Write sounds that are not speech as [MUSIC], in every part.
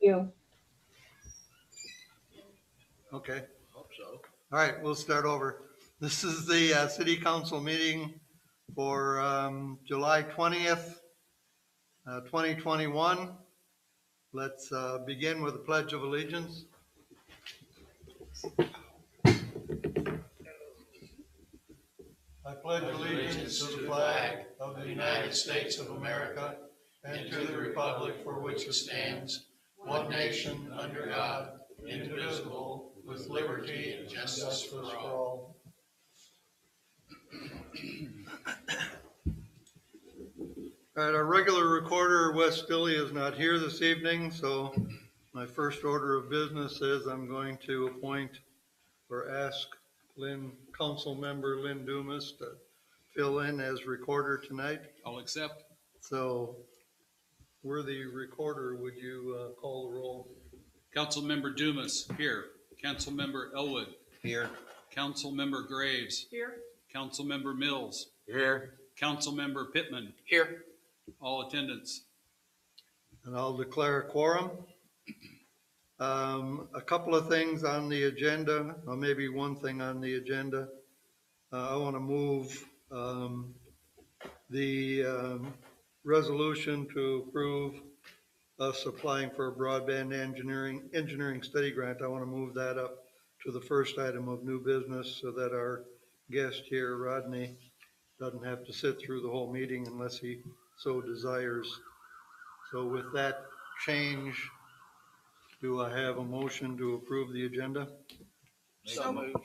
you. Okay, Hope so. all right, we'll start over. This is the uh, city council meeting for um, July 20th, uh, 2021. Let's uh, begin with the pledge of allegiance. I pledge allegiance to the flag of the United States of America and to the republic for which it stands, one nation, under God, indivisible, with liberty and justice for all. [CLEARS THROAT] All right, our regular recorder, Wes Stilley, is not here this evening, so my first order of business is I'm going to appoint or ask Lynn, council member Lynn Dumas to fill in as recorder tonight. I'll accept. So, worthy recorder, would you uh, call the roll? Councilmember Dumas, here. Councilmember Elwood, Here. Councilmember Graves, Here. Councilmember Mills, Here. Councilmember Pittman, Here. all attendance. And I'll declare a quorum. Um, a couple of things on the agenda, or maybe one thing on the agenda. Uh, I want to move, um, the, um, resolution to approve us applying for a broadband engineering, engineering study grant. I want to move that up to the first item of new business so that our guest here, Rodney, doesn't have to sit through the whole meeting unless he so desires. So with that change, do I have a motion to approve the agenda? So moved.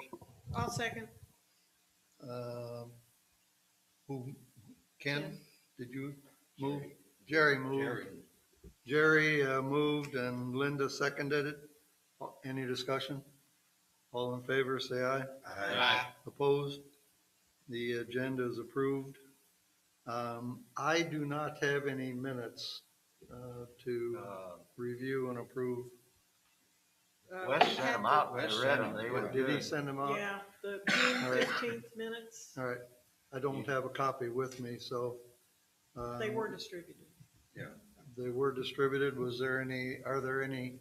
I'll second. Um, Who, Ken, did you move? Jerry moved. Jerry uh, moved and Linda seconded it. Any discussion? All in favor, say aye. Aye. Opposed? The agenda is approved. Um, I do not have any minutes uh, to Uh, review and approve. Uh, Wes we sent had them out, I Wes read sent them, they were Did he good. send them out? Yeah, the June All right. fifteenth minutes, All right, I don't have a copy with me, so. Um, they were distributed. Yeah. They were distributed. Was there any, are there any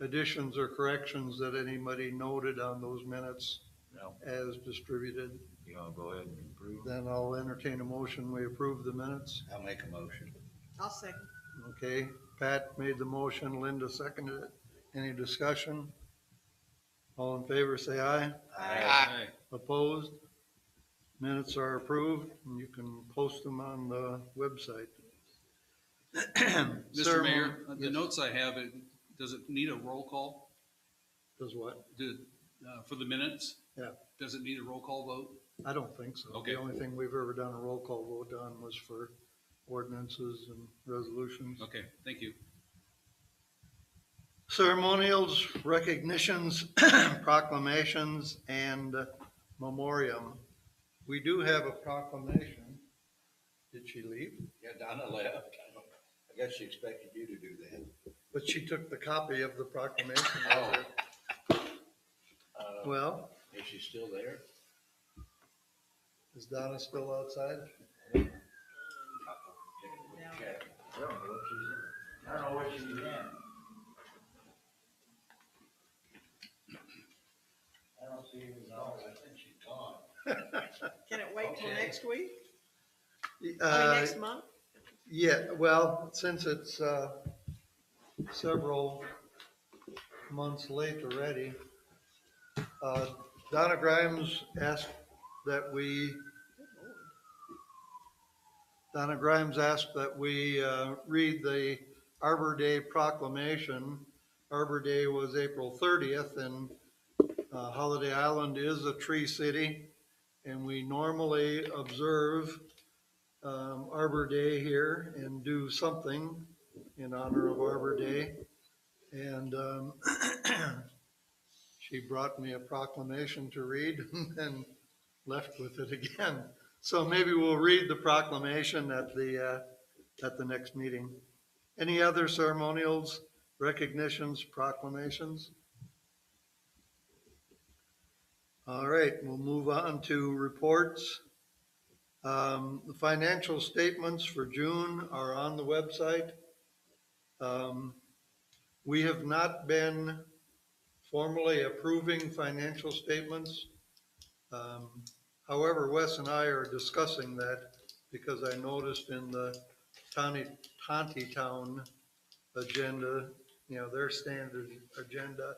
additions or corrections that anybody noted on those minutes No, as distributed? you wanna go ahead and approve? Then I'll entertain a motion. We approve the minutes. I'll make a motion. I'll second. Okay, Pat made the motion, Linda seconded it. Any discussion? All in favor, say aye. Aye. Opposed? Minutes are approved, and you can post them on the website. Mr. Mayor, the Yes. notes I have, it, does it need a roll call? Does what? Did, uh, for the minutes? Yeah. Does it need a roll call vote? I don't think so. Okay. The only thing we've ever done a roll call vote on was for ordinances and resolutions. Okay, thank you. Ceremonials, recognitions, [CLEARS THROAT] proclamations, and memoriam. We do have a proclamation. Did she leave? Yeah, Donna left. I guess she expected you to do that. But she took the copy of the proclamation. Oh. with her. Uh, Well, is she still there? is Donna still outside? Check. I don't know what she's, I don't know what she's in. I don't see her at all. I think she's gone. Can it wait till Okay. next week? I mean, Uh, next month? Yeah, well, since it's uh, several months late already, uh, Donna Grimes asked that we, Donna Grimes asked that we uh, read the Arbor Day proclamation. Arbor Day was April 30th, and uh, Holiday Island is a tree city, and we normally observe um, Arbor Day here and do something in honor of Arbor Day. And um, [CLEARS THROAT] she brought me a proclamation to read [LAUGHS] and left with it again. So maybe we'll read the proclamation at the, uh, at the next meeting. Any other ceremonials, recognitions, proclamations? All right, we'll move on to reports. Um, the financial statements for June are on the website. Um, We have not been formally approving financial statements. Um, However, Wes and I are discussing that because I noticed in the Tawny, Tontitown agenda, you know, their standard agenda,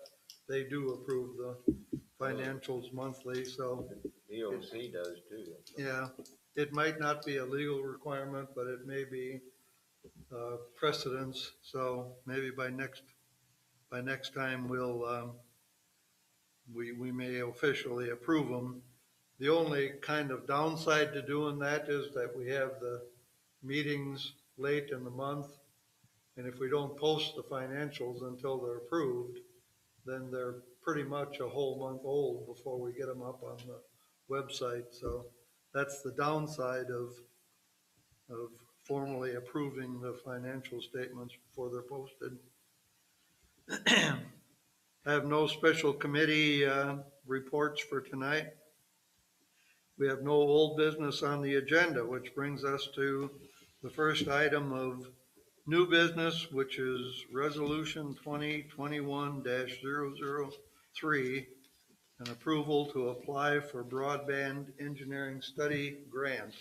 they do approve the financials monthly, so, DOC does too. yeah, it might not be a legal requirement, but it may be uh, precedence, so maybe by next, by next time, we'll, um, we, we may officially approve them. The only kind of downside to doing that is that we have the meetings late in the month. And if we don't post the financials until they're approved, then they're pretty much a whole month old before we get them up on the website, so that's the downside of, of formally approving the financial statements before they're posted. [CLEARS THROAT] I have no special committee uh, reports for tonight. We have no old business on the agenda, which brings us to the first item of new business, which is Resolution 2021-00 three, an approval to apply for broadband engineering study grant.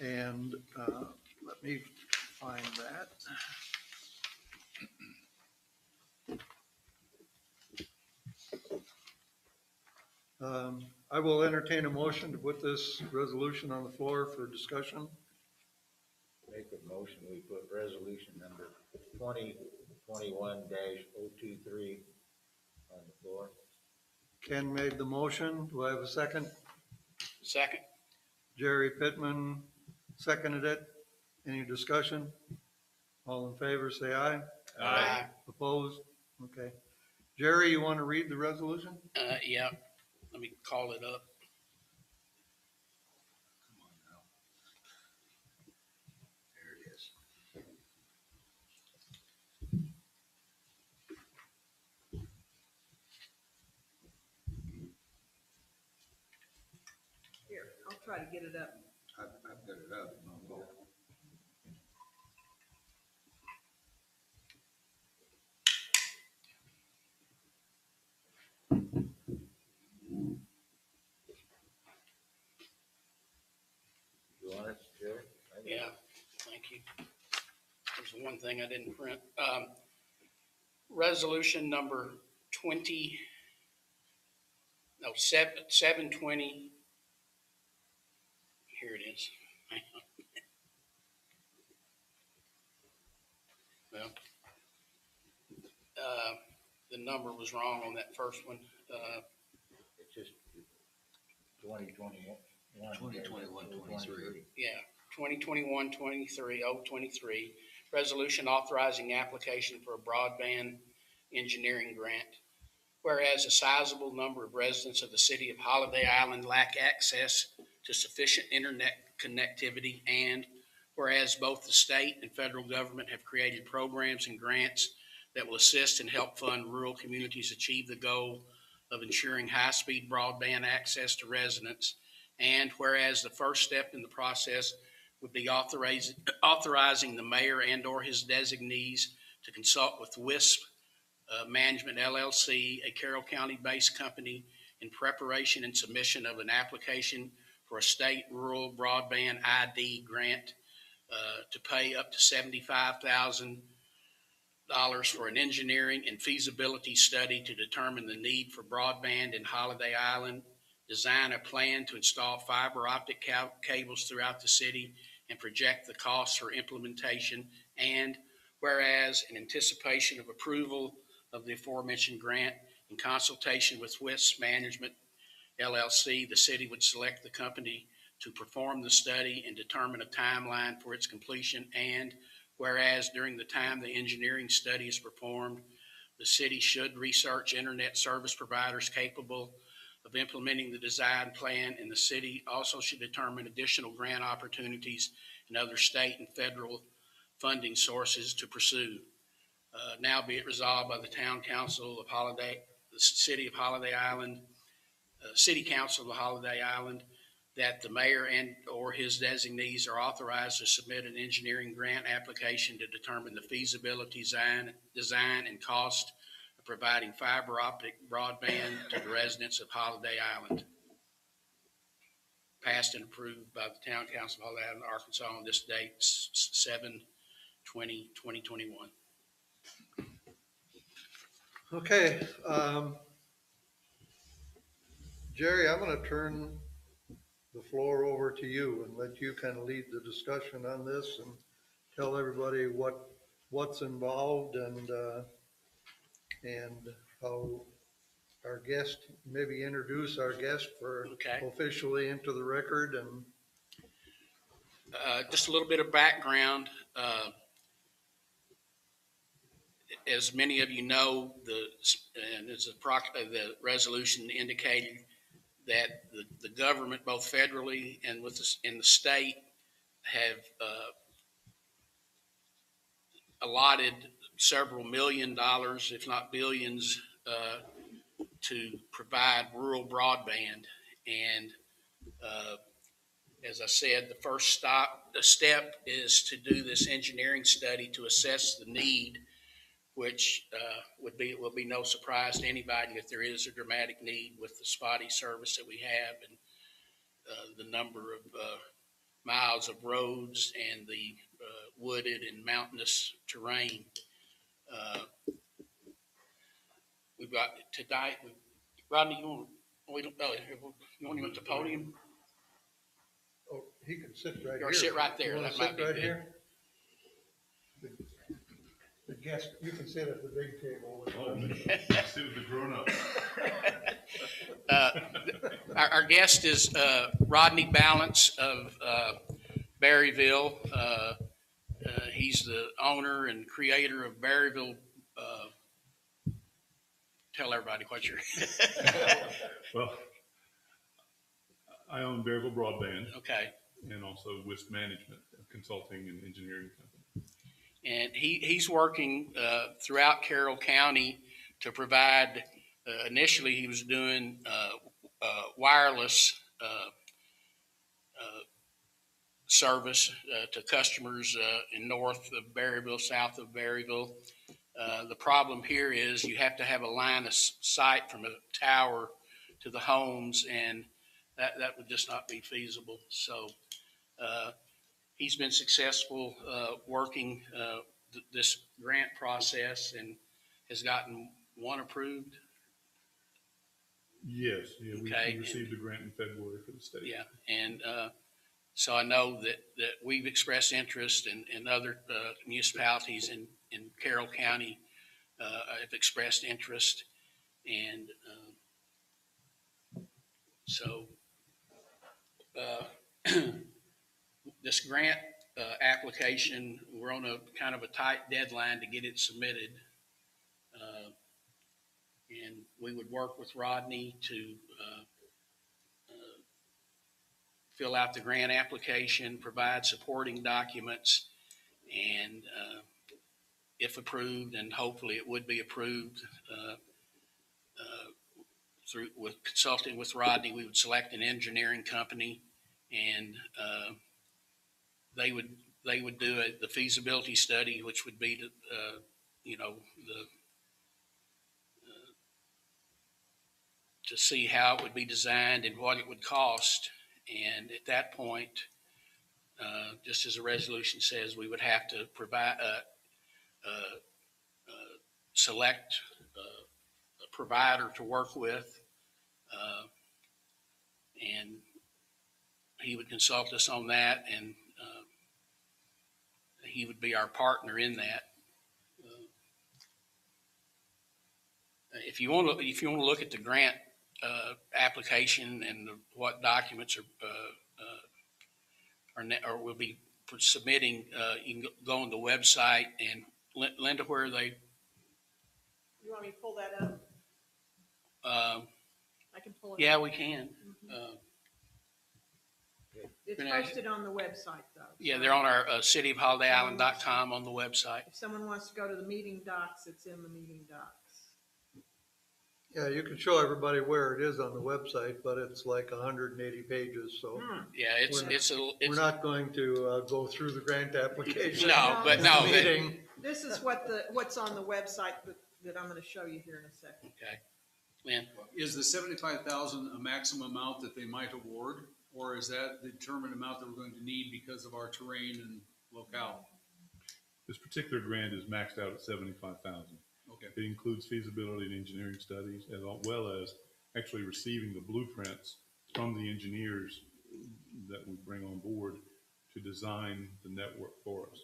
And uh, let me find that. Um, I will entertain a motion to put this resolution on the floor for discussion. Make a motion, we put resolution number 2021-023 floor. Ken made the motion. Do I have a second? Second. Jerry Pittman seconded it. Any discussion? All in favor, say aye. Aye. Opposed? Okay. Jerry, you want to read the resolution? Uh, yeah, let me call it up. There it is. Here, I'll try to get it up. I've, I've got it up. You want it, Jerry? It. Yeah, thank you. There's one thing I didn't print. Um, resolution number twenty, no, seven, seven twenty. Here it is. Well, uh, the number was wrong on that first one. Uh, It's just twenty twenty-one. 2021, 23. Yeah, 2021, 23, 023, resolution authorizing application for a broadband engineering grant. Whereas a sizable number of residents of the city of Holiday Island lack access to sufficient internet connectivity and whereas both the state and federal government have created programs and grants that will assist and help fund rural communities achieve the goal of ensuring high-speed broadband access to residents, and whereas the first step in the process would be authorizing, authorizing the mayor and/or his designees to consult with WISP uh, Management LLC, a Carroll County-based company, in preparation and submission of an application for a state rural broadband ID grant uh, to pay up to seventy-five thousand dollars for an engineering and feasibility study to determine the need for broadband in Holiday Island, design a plan to install fiber optic ca- cables throughout the city, and project the costs for implementation. And whereas in anticipation of approval of the aforementioned grant, in consultation with WISP Management LLC, the city would select the company to perform the study and determine a timeline for its completion. And whereas during the time the engineering study is performed, the city should research internet service providers capable of implementing the design plan, and the city also should determine additional grant opportunities and other state and federal funding sources to pursue. Uh, now be it resolved by the Town Council of Holiday, the City of Holiday Island, City Council of Holiday Island, that the mayor and/or his designees are authorized to submit an engineering grant application to determine the feasibility, design, design and cost of providing fiber optic broadband to the residents of Holiday Island. Passed and approved by the Town Council of Holiday Island, Arkansas on this date, s- s- seven twenty, twenty twenty-one. Okay, um, Jerry, I'm gonna turn the floor over to you and let you kind of lead the discussion on this and tell everybody what, what's involved and, uh, and how our guest, maybe introduce our guest for Okay. officially into the record and, Uh, just a little bit of background. Uh, as many of you know, the, and as the proc, uh, the resolution indicated that the, the government, both federally and with the, in the state, have, uh, allotted several million dollars, if not billions, uh, to provide rural broadband. And, uh, as I said, the first stop, the step is to do this engineering study to assess the need, which uh, would be, will be no surprise to anybody if there is a dramatic need with the spotty service that we have and uh, the number of uh, miles of roads and the uh, wooded and mountainous terrain. Uh, We've got tonight, Rodney, you want, we don't, oh, you want him at the podium? oh, he can sit right here. Or sit right there, that might be right good. here? The- The guest, you can sit at the big table. Oh, sit with the grown-ups. [LAUGHS] Uh, Our, our guest is uh, Rodney Balance of uh, Berryville. Uh, uh, He's the owner and creator of Berryville. uh, Tell everybody what you're, [LAUGHS] Well, I own Berryville Broadband okay. and also Wisp Management, a consulting and engineering company. And he, he's working uh, throughout Carroll County to provide, uh, initially, he was doing uh, uh, wireless uh, service to customers in north of Berryville, south of Berryville. The problem here is you have to have a line of sight from a tower to the homes, and that, that would just not be feasible. So he's been successful uh, working uh, th- this grant process and has gotten one approved. Yes, yeah, we- Okay. we received a grant in February for the state. Yeah, and uh, so I know that, that we've expressed interest and, and other uh, municipalities in, in Carroll County uh, have expressed interest. And uh, so uh, [CLEARS THROAT] this grant uh, application, we're on a kind of a tight deadline to get it submitted. Uh, And we would work with Rodney to uh, uh, fill out the grant application, provide supporting documents, and uh, if approved, and hopefully it would be approved, uh, uh, through, with consulting with Rodney, we would select an engineering company, and uh, they would, they would do a- the feasibility study, which would be, the, uh, you know, the, uh, to see how it would be designed and what it would cost. And at that point, uh, just as the resolution says, we would have to provide, uh, uh, uh, select uh, a provider to work with. uh, And he would consult us on that and he would be our partner in that. Uh, If you want to, if you want to look at the grant uh, application and the- what documents are, uh, uh, are, ne- or will be submitting, uh, you can go- on the website and Lin- Linda, where are they, You want me to pull that up? um, I can pull it. yeah, up. we can. Uh, It's Can posted on the website though. Yeah, they're on our uh, cityofholidayisland.com on the website. If someone wants to go to the meeting docs, it's in the meeting docs. Yeah, you can show everybody where it is on the website, but it's like hundred and eighty pages, so Yeah, it's, We're- it's, a we're it's, not going to, uh, go through the grant application. no, but [LAUGHS] in no, but- Meeting, This is what the, what's on the website that, that I'm gonna show you here in a second. okay. Lynn, Is the seventy-five thousand a maximum amount that they might award? Or is that the determined amount that we're going to need because of our terrain and locale? This particular grant is maxed out at seventy-five thousand. Okay, It includes feasibility and engineering studies as well as actually receiving the blueprints from the engineers that we bring on board to design the network for us.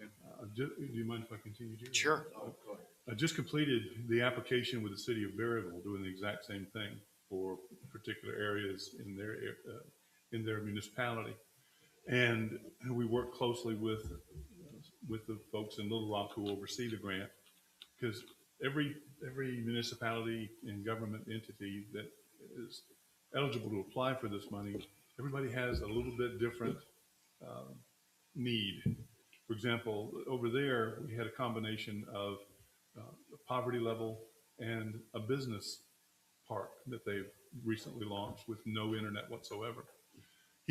Okay. Uh, do, do you mind if I continue, Jerry? sure. Oh, go ahead. I just completed the application with the city of Berryville, doing the exact same thing for particular areas in their, uh, in their municipality. And we work closely with, with the folks in Little Rock who oversee the grant. Because every, every municipality and government entity that is eligible to apply for this money, everybody has a little bit different, um, need. For example, over there, we had a combination of uh, poverty level and a business park that they've recently launched with no internet whatsoever.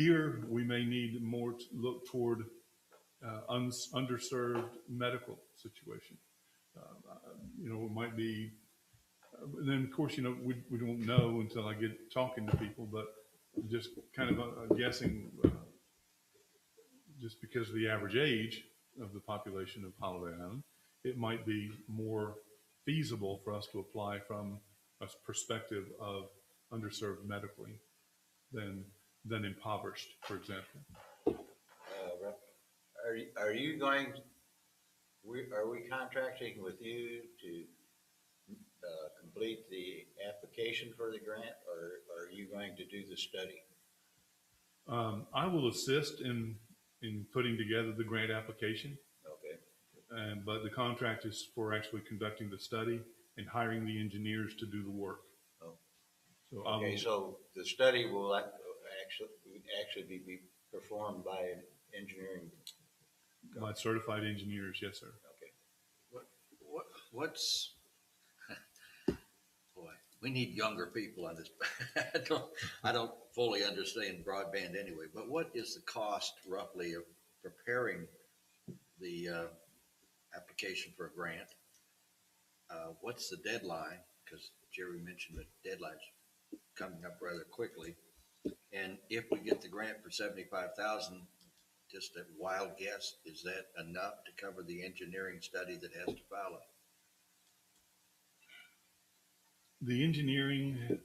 Here, we may need more to look toward uh, underserved medical situation. Uh, You know, it might be, uh, and then of course, you know, we, we don't know until I get talking to people, but just kind of uh, guessing, uh, just because of the average age of the population of Holiday Island, it might be more feasible for us to apply from a perspective of underserved medically than, than impoverished, for example. Uh, Are, you- are you going, we, are we contracting with you to, uh, complete the application for the grant, or are you going to do the study? Um, I will assist in, in putting together the grant application, Okay, and, but the contract is for actually conducting the study and hiring the engineers to do the work. Oh. So okay, will, so the study will actually, would actually be, be performed by an engineering, my certified engineers, yes, sir. okay. What, what, what's, [LAUGHS] boy, we need younger people on this. [LAUGHS] I don't, I don't fully understand broadband anyway, but what is the cost roughly of preparing the, uh, application for a grant? Uh, what's the deadline? Cause Jerry mentioned that deadline's coming up rather quickly. And if we get the grant for seventy-five thousand, just a wild guess, is that enough to cover the engineering study that has to follow? The engineering,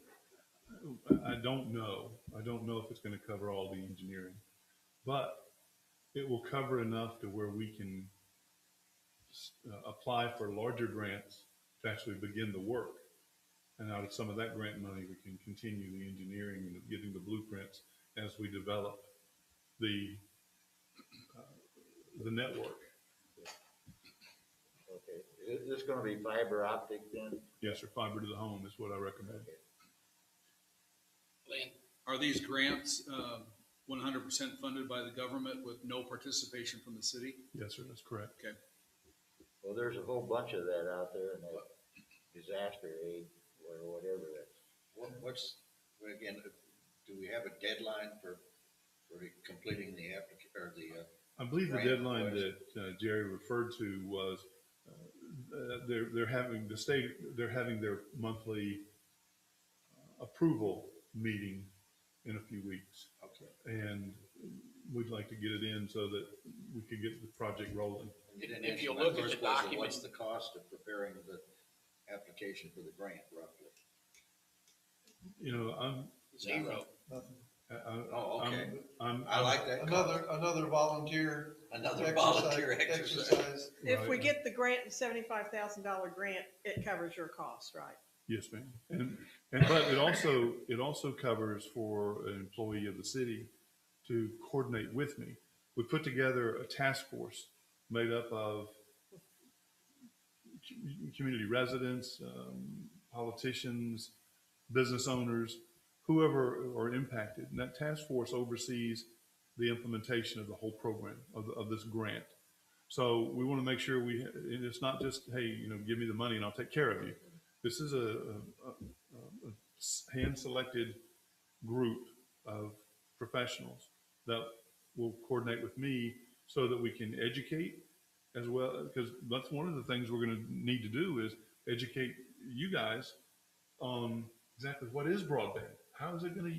I don't know. I don't know if it's gonna cover all the engineering. But it will cover enough to where we can uh, apply for larger grants to actually begin the work. And out of some of that grant money, we can continue the engineering and getting the blueprints as we develop the, uh, the network. Okay, is this gonna be fiber optic then? Yes, or fiber to the home is what I recommend. Lynn, are these grants, uh, one hundred percent funded by the government with no participation from the city? Yes, sir, that's correct. Okay, Well, there's a whole bunch of that out there in that disaster aid, or whatever that's. What, what's, again, do we have a deadline for, for completing the applica, or the, uh, I believe the Grant deadline that uh, Jerry referred to was, uh, they're, they're having, the state, they're having their monthly uh, approval meeting in a few weeks. okay. And we'd like to get it in so that we could get the project rolling. You didn't If you look at the question, document- What's the cost of preparing the application for the grant roughly? You know, I'm, zero. I- I- Oh, I'm- okay. I'm. I like that. Another, another volunteer Another exercise, volunteer [LAUGHS] exercise. exercise. If we Right. get the grant, the seventy-five thousand dollar grant, it covers your costs, right? Yes, ma'am. And, and, but it also, it also covers for an employee of the city to coordinate with me. We put together a task force made up of com- community residents, um, politicians, business owners, whoever are impacted. And that task force oversees the implementation of the whole program, of, of this grant. So we want to make sure we, it's not just, hey, you know, give me the money and I'll take care of you. This is a hand-selected group of professionals that will coordinate with me so that we can educate as well, because that's one of the things we're gonna need to do is educate you guys on exactly what is broadband? How is it gonna,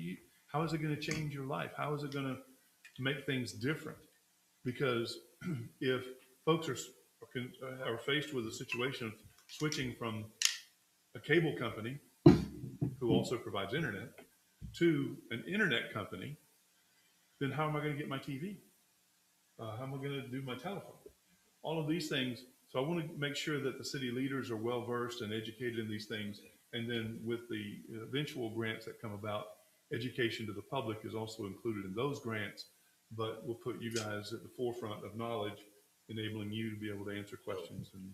how is it gonna change your life? How is it gonna make things different? Because [CLEARS THROAT] if folks are, are are faced with a situation of switching from a cable company who also provides internet to an internet company, then how am I gonna get my TV? Uh, how am I gonna do my telephone? All of these things. So I want to make sure that the city leaders are well versed and educated in these things. And then with the eventual grants that come about, education to the public is also included in those grants. But we'll put you guys at the forefront of knowledge, enabling you to be able to answer questions and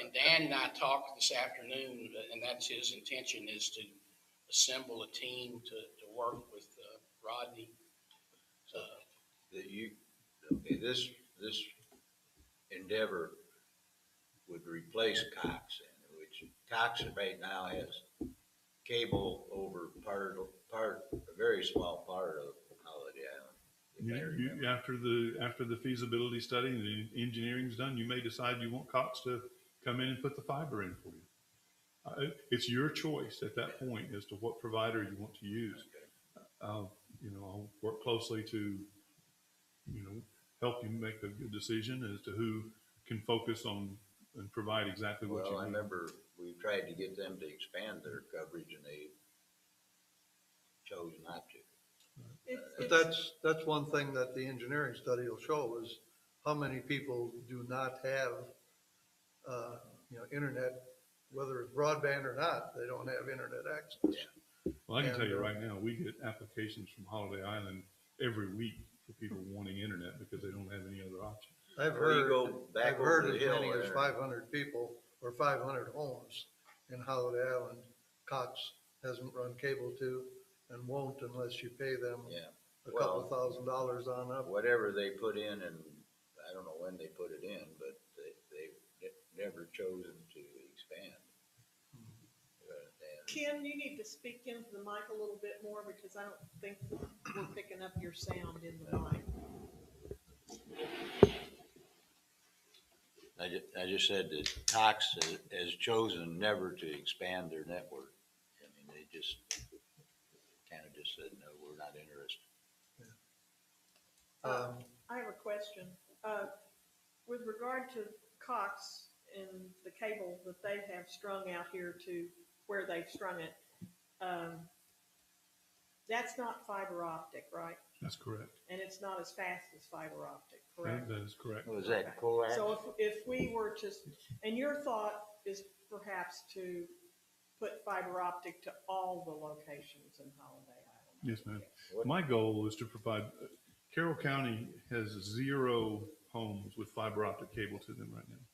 And Dan and I talked this afternoon, and that's his intention is to assemble a team to, to work with uh, Rodney. Uh, that you, okay, this, this endeavor would replace Cox, and which Cox right now has cable over part, part, a very small part of Holiday Island. if I You, remember. you, after the, after the feasibility study and the engineering's done, you may decide you want Cox to come in and put the fiber in for you. Uh, it's your choice at that point as to what provider you want to use. Uh, you know, I'll work closely to, you know, help you make a good decision as to who can focus on and provide exactly what you Well, I need. remember we tried to get them to expand their coverage and they chose not to. It's- But it's- that's, that's one thing that the engineering study will show is how many people do not have, uh, you know, internet, whether it's broadband or not, they don't have internet access. Well, I can tell you uh, right now, we get applications from Holiday Island every week for people [LAUGHS] wanting internet because they don't have any other option. I've Or heard, go back I've heard over as hill many as there. five hundred people or five hundred homes in Holiday Island, Cox hasn't run cable to and won't unless you pay them Yeah, a couple well- thousand dollars on up. whatever they put in and I don't know when they put it in, but they, they've ne- never chosen to expand. Uh, and- Ken, you need to speak into the mic a little bit more because I don't think we're picking up your sound in the mic. I ju- I just said that Cox has, has chosen never to expand their network. I mean, they just kind of just said, no, we're not interested. Um, I have a question. Uh, With regard to Cox and the cable that they have strung out here to where they've strung it, um, that's not fiber optic, right? That's correct. And it's not as fast as fiber optic, That correct? that is correct. Was that coax? So if, if we were to, and your thought is perhaps to put fiber optic to all the locations in Holiday Island? Yes, ma'am. My goal is to provide, Carroll County has zero homes with fiber optic cable to them right now.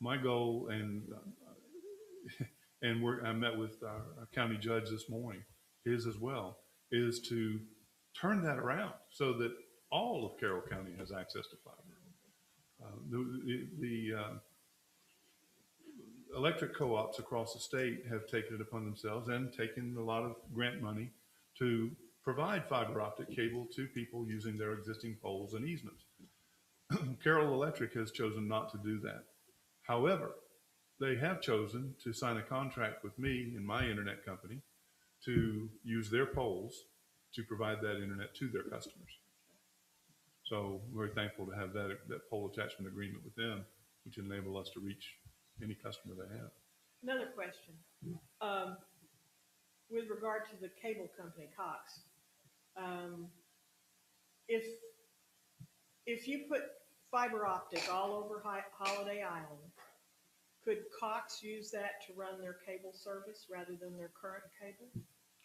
My goal, and, uh, [LAUGHS] and we're, I met with our our county judge this morning, his as well, is to turn that around so that all of Carroll County has access to fiber. Uh, The, the, uh, electric co-ops across the state have taken it upon themselves and taken a lot of grant money to provide fiber optic cable to people using their existing poles and easements. [CLEARS THROAT] Carroll Electric has chosen not to do that. However, they have chosen to sign a contract with me and my internet company to use their poles to provide that internet to their customers. So we're thankful to have that, that pole attachment agreement with them, which enable us to reach any customer they have. Another question. Um, with regard to the cable company Cox, um, if, if you put fiber optic all over Hi- Holiday Island, could Cox use that to run their cable service rather than their current cable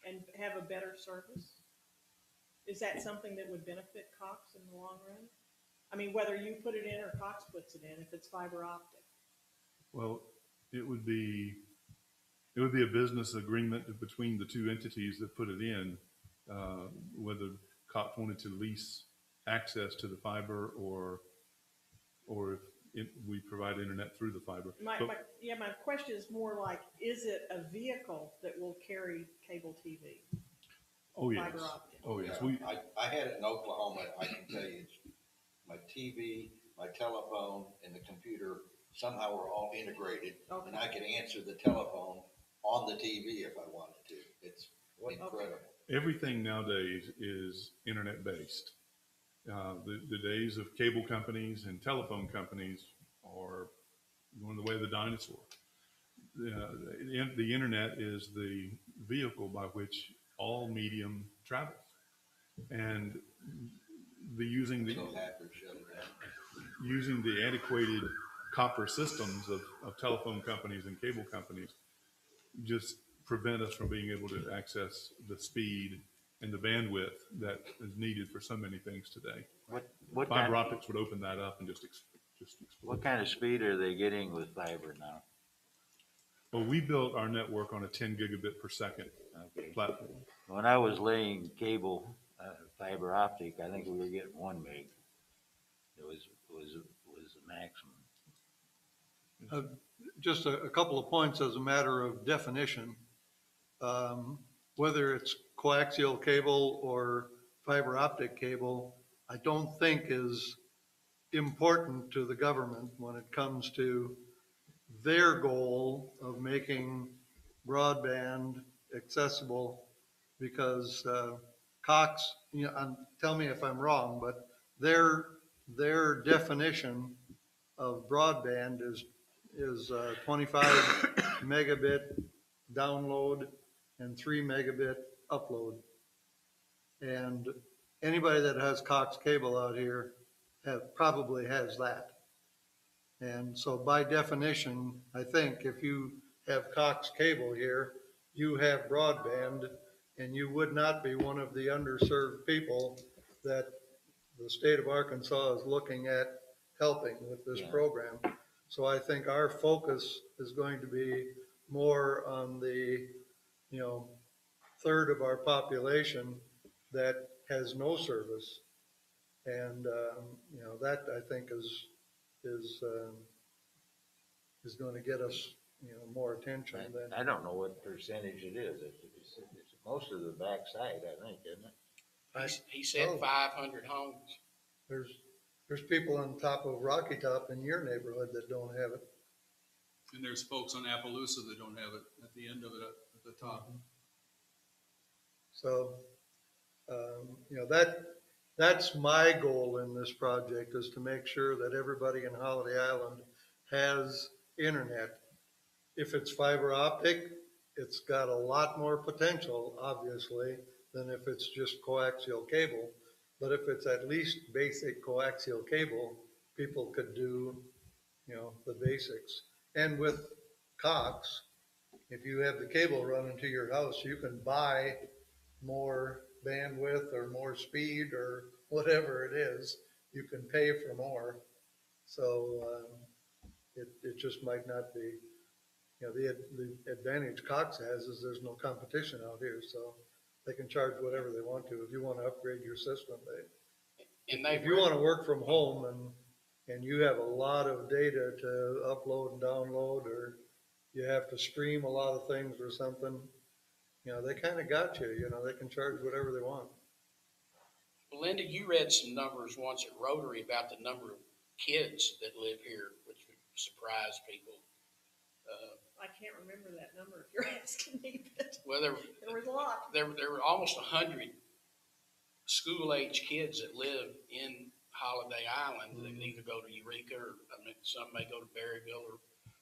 and have a better service? Is that something that would benefit Cox in the long run? I mean, whether you put it in or Cox puts it in, if it's fiber optic. Well, it would be, it would be a business agreement between the two entities that put it in, uh, whether Cox wanted to lease access to the fiber or, or if it, we provide internet through the fiber. My, But- my, yeah, my question is more like, is it a vehicle that will carry cable TV? Oh, yes. Fiber optic. Oh, yes. Yeah, We, I, I had it in Oklahoma, I can tell you, it's my TV, my telephone, and the computer somehow were all integrated. And I could answer the telephone on the TV if I wanted to. It's incredible. everything nowadays is internet-based. Uh, the, the days of cable companies and telephone companies are going the way of the dinosaur. The, the the internet is the vehicle by which all medium travels. And the, using the, So hackers shut it down. using the antiquated copper systems of, of telephone companies and cable companies just prevent us from being able to access the speed and the bandwidth that is needed for so many things today. What, what Fiber kind, optics would open that up and just, ex- just explode. what kind of speed are they getting with fiber now? Well, we built our network on a ten gigabit per second Okay. platform. When I was laying cable, uh, fiber optic, I think we were getting one meg. It was, was, was the maximum. Just a, a couple of points as a matter of definition. Um, Whether it's coaxial cable or fiber optic cable, I don't think is important to the government when it comes to their goal of making broadband accessible. Because uh, Cox, you know, and tell me if I'm wrong, but their, their definition of broadband is is uh, 25 [COUGHS] megabit download and 3 megabit upload. And anybody that has Cox cable out here have, probably has that. And so by definition, I think if you have Cox cable here, you have broadband and you would not be one of the underserved people that the state of Arkansas is looking at helping with this program. So I think our focus is going to be more on the, you know, third of our population that has no service. And, um, you know, that I think is, is, um, is going to get us, you know, more attention than. I don't know what percentage it is. It's, it's, it's most of the backside, I think, isn't it? He, he said Oh. five hundred homes. There's, there's people on top of Rocky Top in your neighborhood that don't have it. And there's folks on Appaloosa that don't have it at the end of it, at the top. So, um, you know, that, that's my goal in this project is to make sure that everybody in Holiday Island has internet. If it's fiber optic, it's got a lot more potential, obviously, than if it's just coaxial cable. But if it's at least basic coaxial cable, people could do, you know, the basics. And with Cox, if you have the cable running to your house, you can buy more bandwidth or more speed or whatever it is, you can pay for more. So, um, it, it just might not be, you know, the, the advantage Cox has is there's no competition out here, so they can charge whatever they want to. If you want to upgrade your system, they, And they, if you want to work from home and, and you have a lot of data to upload and download, or you have to stream a lot of things or something, you know, they kind of got you, you know, they can charge whatever they want. Linda, you read some numbers once at Rotary about the number of kids that live here, which would surprise people. Uh, I can't remember that number if you're [LAUGHS] asking me, but Well, there, there was a lot. there, there were almost a hundred school-age kids that live in Holiday Island that either go to Eureka or, I mean, some may go to Berryville or,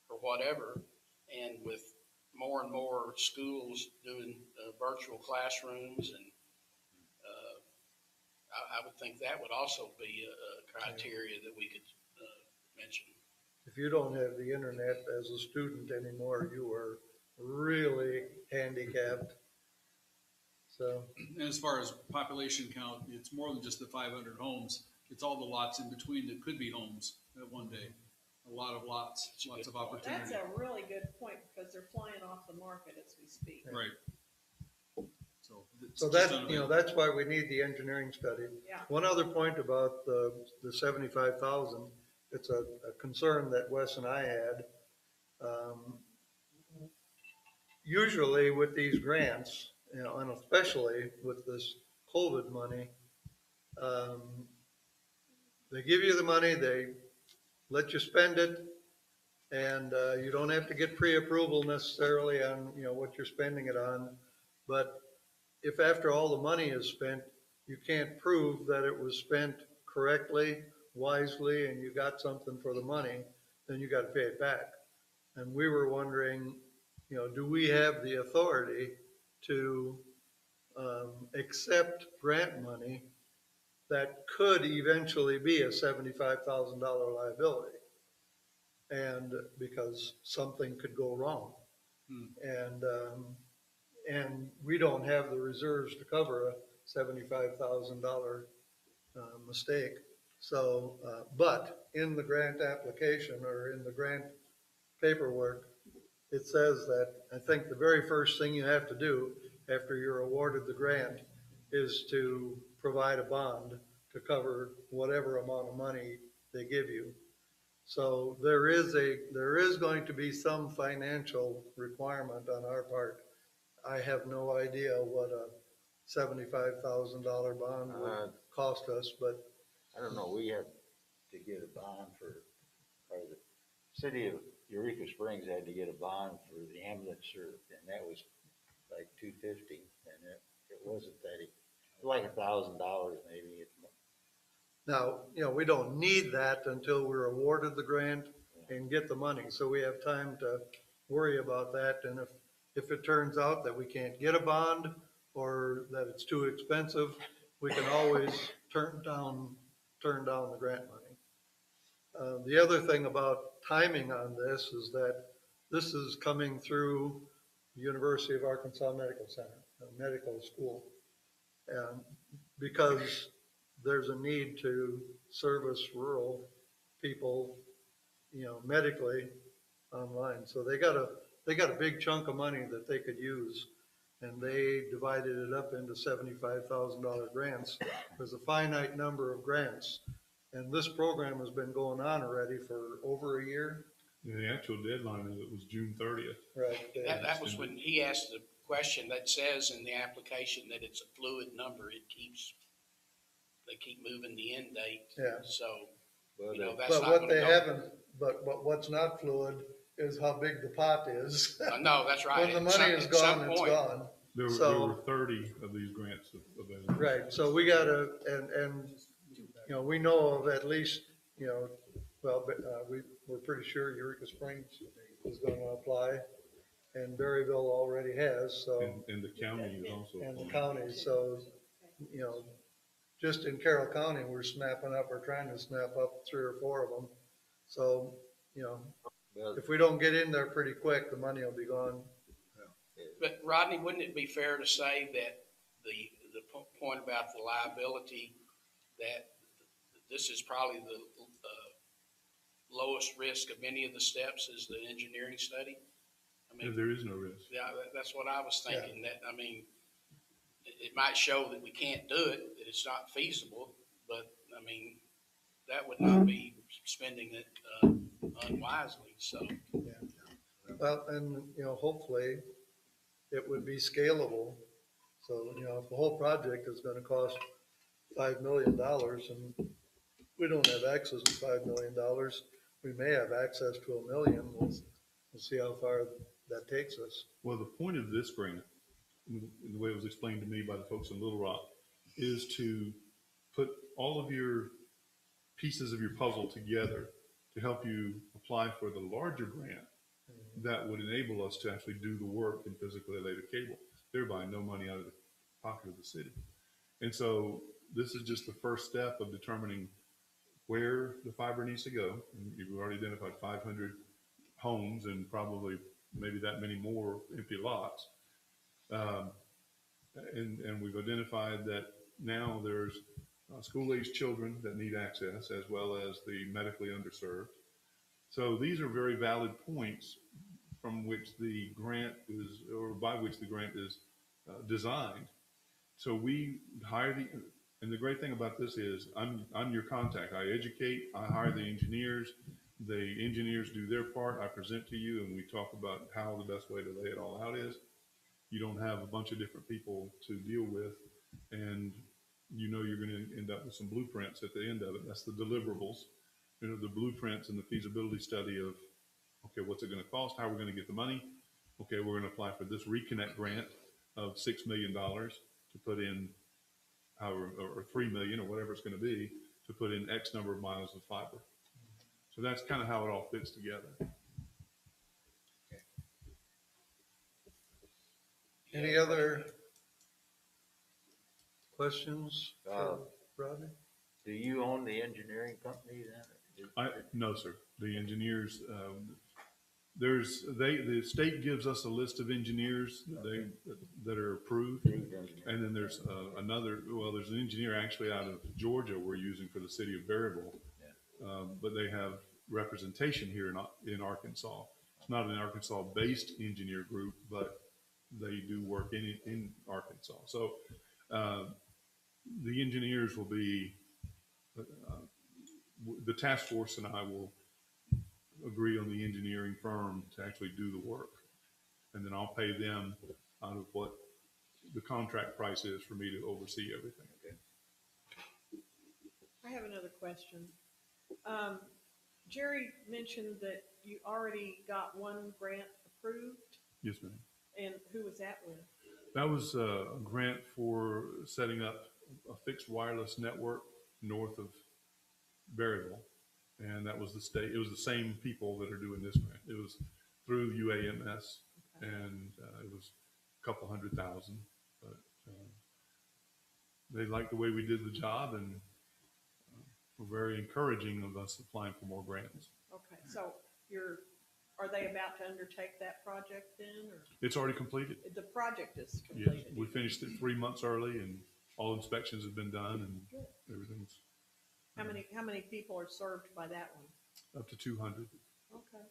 or whatever. And with more and more schools doing, uh, virtual classrooms and, uh, I, I would think that would also be a, a criteria that we could, uh, mention. If you don't have the internet as a student anymore, you are really handicapped. So, And as far as population count, it's more than just the five hundred homes. It's all the lots in between that could be homes at one day. A lot of lots, That's lots of good point. opportunity. That's a really good point because they're flying off the market as we speak. Right. So. it's so just that, you know, unavailable. that's why we need the engineering study. Yeah. One other point about the, the seventy-five thousand, it's a, a concern that Wes and I had. Um, Usually with these grants, you know, and especially with this COVID money, um, they give you the money, they let you spend it, and, uh, you don't have to get pre-approval necessarily on, you know, what you're spending it on. But if after all the money is spent, you can't prove that it was spent correctly, wisely, and you got something for the money, then you gotta pay it back. And we were wondering, you know, do we have the authority to, um, accept grant money that could eventually be a seventy-five thousand dollar liability? And because something could go wrong. Hmm. And, um, and we don't have the reserves to cover a seventy-five thousand dollar, uh, mistake. So, uh, but in the grant application or in the grant paperwork, it says that, I think the very first thing you have to do after you're awarded the grant is to provide a bond to cover whatever amount of money they give you. So there is a, there is going to be some financial requirement on our part. I have no idea what a seventy-five thousand dollar bond Uh, would cost us, but I don't know, we had to get a bond for, or the city of Eureka Springs had to get a bond for the ambulance service, and that was like two fifty, and it, it wasn't that, e- like a thousand dollars maybe. Now, you know, we don't need that until we're awarded the grant and get the money, so we have time to worry about that, and if, if it turns out that we can't get a bond or that it's too expensive, we can always turn down, turn down the grant money. Uh, the other thing about timing on this is that this is coming through the University of Arkansas Medical Center, a medical school. And because there's a need to service rural people, you know, medically online. So they got a, they got a big chunk of money that they could use. And they divided it up into seventy-five thousand dollar grants. There's a finite number of grants. And this program has been going on already for over a year. And the actual deadline of it was June thirtieth. Right. That, that was when he asked the question that says in the application that it's a fluid number. It keeps, they keep moving the end date. Yeah. So, But, you know, uh, that's But not what gonna they go. haven't, but, but what's not fluid is how big the pot is. Uh, No, that's [LAUGHS] right. When the At some- money is at some gone, it's point. gone. There were, there So- were thirty of these grants available. Right, so we gotta, and, and, you know, we know of at least, you know, well, but, uh, we, we're pretty sure Eureka Springs is gonna apply. And Berryville already has, so, And, and the county is also. and the county, so, you know, just in Carroll County, we're snapping up, we're trying to snap up three or four of them. So, you know, well, if we don't get in there pretty quick, the money will be gone. But Rodney, wouldn't it be fair to say that the, the po- point about the liability, that this is probably the, uh, lowest risk of any of the steps is the engineering study? I mean, There is no risk. yeah, that, that's what I was thinking, that, I mean, it, it might show that we can't do it, that it's not feasible, but, I mean, that would not be spending it, uh, unwisely, so. Well, and, you know, hopefully it would be scalable. So, you know, if the whole project is gonna cost five million dollars and we don't have access to five million dollars, we may have access to a million. We'll, we'll see how far that takes us. Well, the point of this grant, in in the way it was explained to me by the folks in Little Rock, is to put all of your pieces of your puzzle together to help you apply for the larger grant that would enable us to actually do the work and physically lay the cable, thereby no money out of the pocket of the city. And so this is just the first step of determining where the fiber needs to go. And You've already identified five hundred homes and probably maybe that many more empty lots. Um, and, and we've identified that now there's uh, school-aged children that need access as well as the medically underserved. So these are very valid points from which the grant is, or by which the grant is uh, designed. So we hire the, And the great thing about this is I'm, I'm your contact. I educate, I hire the engineers. The engineers do their part. I present to you and we talk about how the best way to lay it all out is. You don't have a bunch of different people to deal with and you know you're going to end up with some blueprints at the end of it. That's the deliverables. You know, the blueprints and the feasibility study of, okay, what's it going to cost? How are we going to get the money? Okay, we're going to apply for this reconnect grant of $6 million to put in however, or, or 3 million or whatever it's going to be to put in X number of miles of fiber. So that's kind of how it all fits together. Any other questions Uh, for Rodney? Do you own the engineering company then? I, no, sir. The engineers, um, there's, they, the state gives us a list of engineers that they, that are approved. Engineer. And then there's uh, another, well, there's an engineer actually out of Georgia we're using for the city of Berryville. Um, But they have representation here in, Ar- in Arkansas. It's not an Arkansas-based engineer group, but they do work in, in Arkansas. So um, the engineers will be, uh, the task force and I will agree on the engineering firm to actually do the work. And then I'll pay them out of what the contract price is for me to oversee everything. I have another question. Um, Jerry mentioned that you already got one grant approved, Yes, ma'am. and who was that with? That was uh, a grant for setting up a fixed wireless network north of Berryville. And that was the state, it was the same people that are doing this grant. It was through UAMS and uh, it was a couple hundred thousand. But uh, they liked the way we did the job and uh, were very encouraging of us applying for more grants. Okay, so you're, are they about to undertake that project then, or It's already completed. the project is Yes, completed? we finished it three months early and all inspections have been done and everything's How many, how many people are served by that one? up to two hundred. Okay.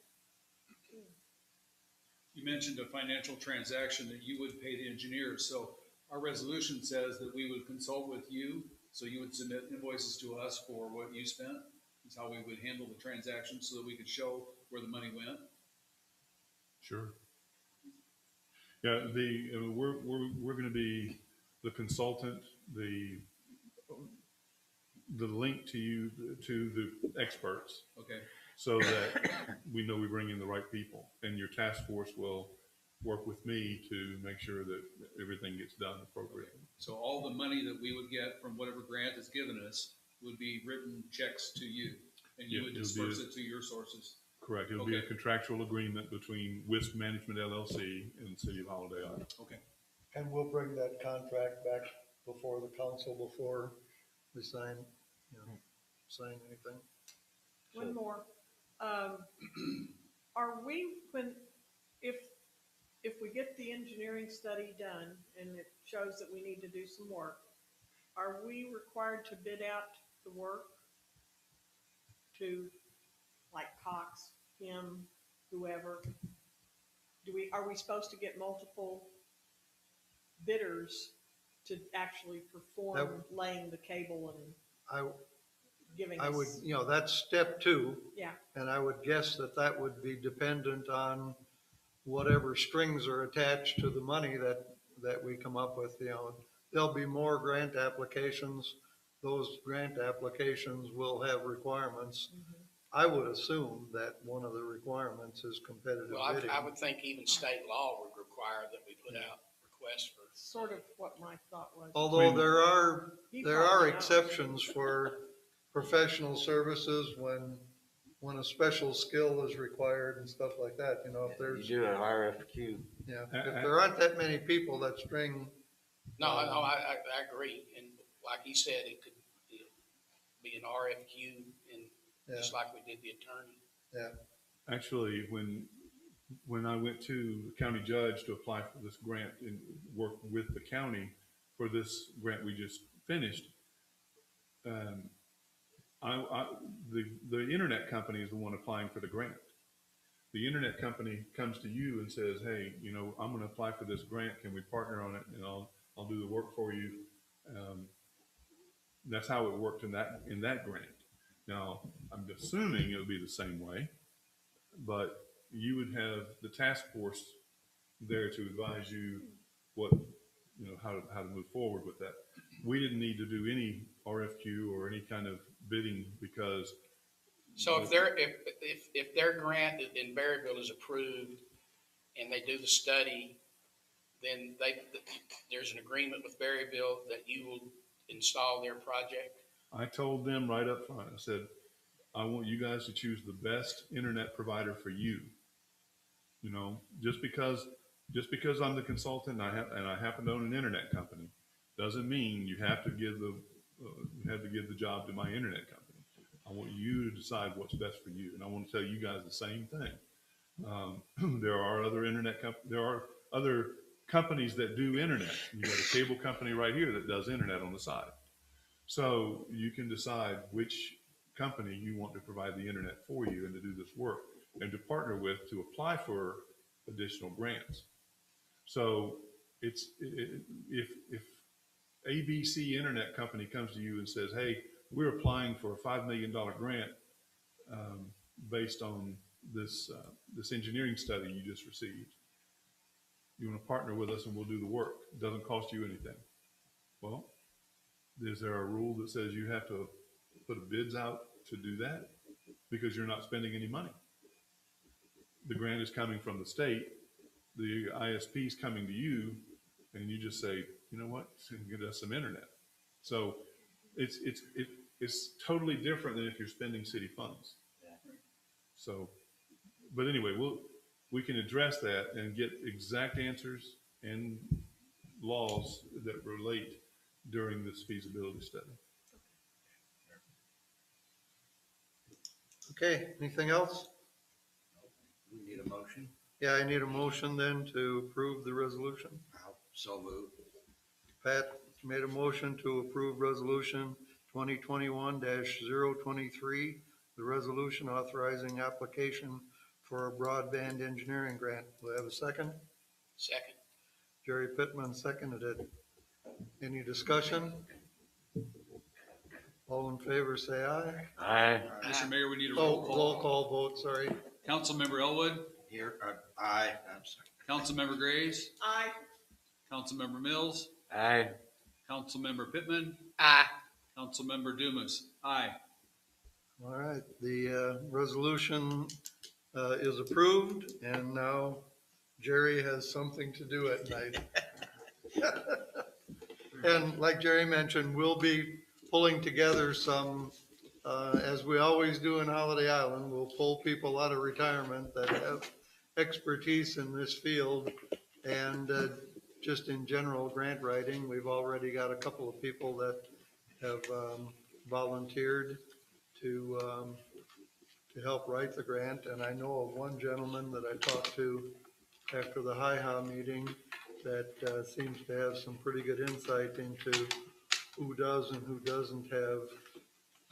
You mentioned a financial transaction that you would pay the engineers, so our resolution says that we would consult with you, so you would submit invoices to us for what you spent. Is how we would handle the transaction, so that we could show where the money went. Sure. Yeah, the, uh, we're, we're, we're gonna be the consultant, the, the link to you, to the experts, Okay, so that [COUGHS] we know we bring in the right people. And your task force will work with me to make sure that everything gets done appropriately. so all the money that we would get from whatever grant is given us would be written checks to you, and you Yeah, would it would be a- disperse it to your sources. Correct. It'll be a Okay. contractual agreement between WISP Management LLC and the City of Holiday Island. Okay. And we'll bring that contract back before the council before we sign, you know, sign anything. One more. Um, [CLEARS THROAT] are we, when, if, if we get the engineering study done and it shows that we need to do some work, are we required to bid out the work to, like Cox, him, whoever? Do we, are we supposed to get multiple bidders to actually perform laying the cable and I, giving I would, us? you know, that's step two. Yeah. And I would guess that that would be dependent on whatever strings are attached to the money that, that we come up with, you know. There'll be more grant applications. Those grant applications will have requirements. Mhm. I would assume that one of the requirements is competitive Well, I, bidding. I would think even state law would require that we put out requests for, Sort of what my thought was. Although there are, He there are probably knows. exceptions for professional services when, when a special skill is required and stuff like that, you know, if You there's, do an RFQ. yeah, I- if uh, there aren't that many people that string, no, I- no, um, I, I, I agree. And like he said, it could be an RFQ and yeah, just like we did the attorney. Yeah. Actually, when, when I went to the county judge to apply for this grant and work with the county for this grant we just finished, um, I, I, the, the internet company is the one applying for the grant. The internet company comes to you and says, hey, you know, I'm gonna apply for this grant, can we partner on it? And I'll, I'll do the work for you. Um, That's how it worked in that, in that grant. Now, I'm assuming it'll be the same way, but you would have the task force there to advise you what, you know, how to, how to move forward with that. We didn't need to do any RFQ or any kind of bidding because So if their, if, if, if their grant in Berryville is approved and they do the study, then they, there's an agreement with Berryville that you will install their project? I told them right up front, I said, I want you guys to choose the best internet provider for you. You know, just because, just because I'm the consultant and I have, and I happen to own an internet company, doesn't mean you have to give the, uh, have to give the job to my internet company. I want you to decide what's best for you, and I want to tell you guys the same thing. Um, [CLEARS THROAT] there are other internet comp, there are other companies that do internet. You got a cable company right here that does internet on the side. So you can decide which company you want to provide the internet for you and to do this work and to partner with to apply for additional grants. So it's, i- i- if, if ABC Internet Company comes to you and says, hey, we're applying for a $5 million grant um, based on this, uh, this engineering study you just received. You want to partner with us and we'll do the work. It doesn't cost you anything. Well, is there a rule that says you have to put bids out to do that? Because you're not spending any money. The grant is coming from the state, the ISP is coming to you, and you just say, you know what, get us some internet. So it's, it's, it, it's totally different than if you're spending city funds. So, but anyway, we'll, we can address that and get exact answers and laws that relate during this feasibility study. Okay, anything else? We need a motion. Yeah, I need a motion then to approve the resolution. I'll so move. Pat made a motion to approve resolution twenty twenty-one 23 the resolution authorizing application for a broadband engineering grant. Do I have a second? Second. Jerry Pittman seconded it. Any discussion? All in favor, say aye. Aye. Mr. Mayor, we need a Oh, roll roll call. call vote, sorry. Councilmember Elwood, Here, uh, aye, I'm sorry. Councilmember Graves, Aye. Councilmember Mills, Aye. Councilmember Pittman, Aye. Councilmember Dumas. Aye. All right, the uh, resolution uh, is approved, and now Jerry has something to do at night. [LAUGHS] And like Jerry mentioned, we'll be pulling together some, uh, as we always do in Holiday Island, we'll pull people out of retirement that have expertise in this field. And uh, just in general grant writing, we've already got a couple of people that have um, volunteered to, um, to help write the grant. And I know of one gentleman that I talked to after the HI-HA meeting that uh, seems to have some pretty good insight into who does and who doesn't have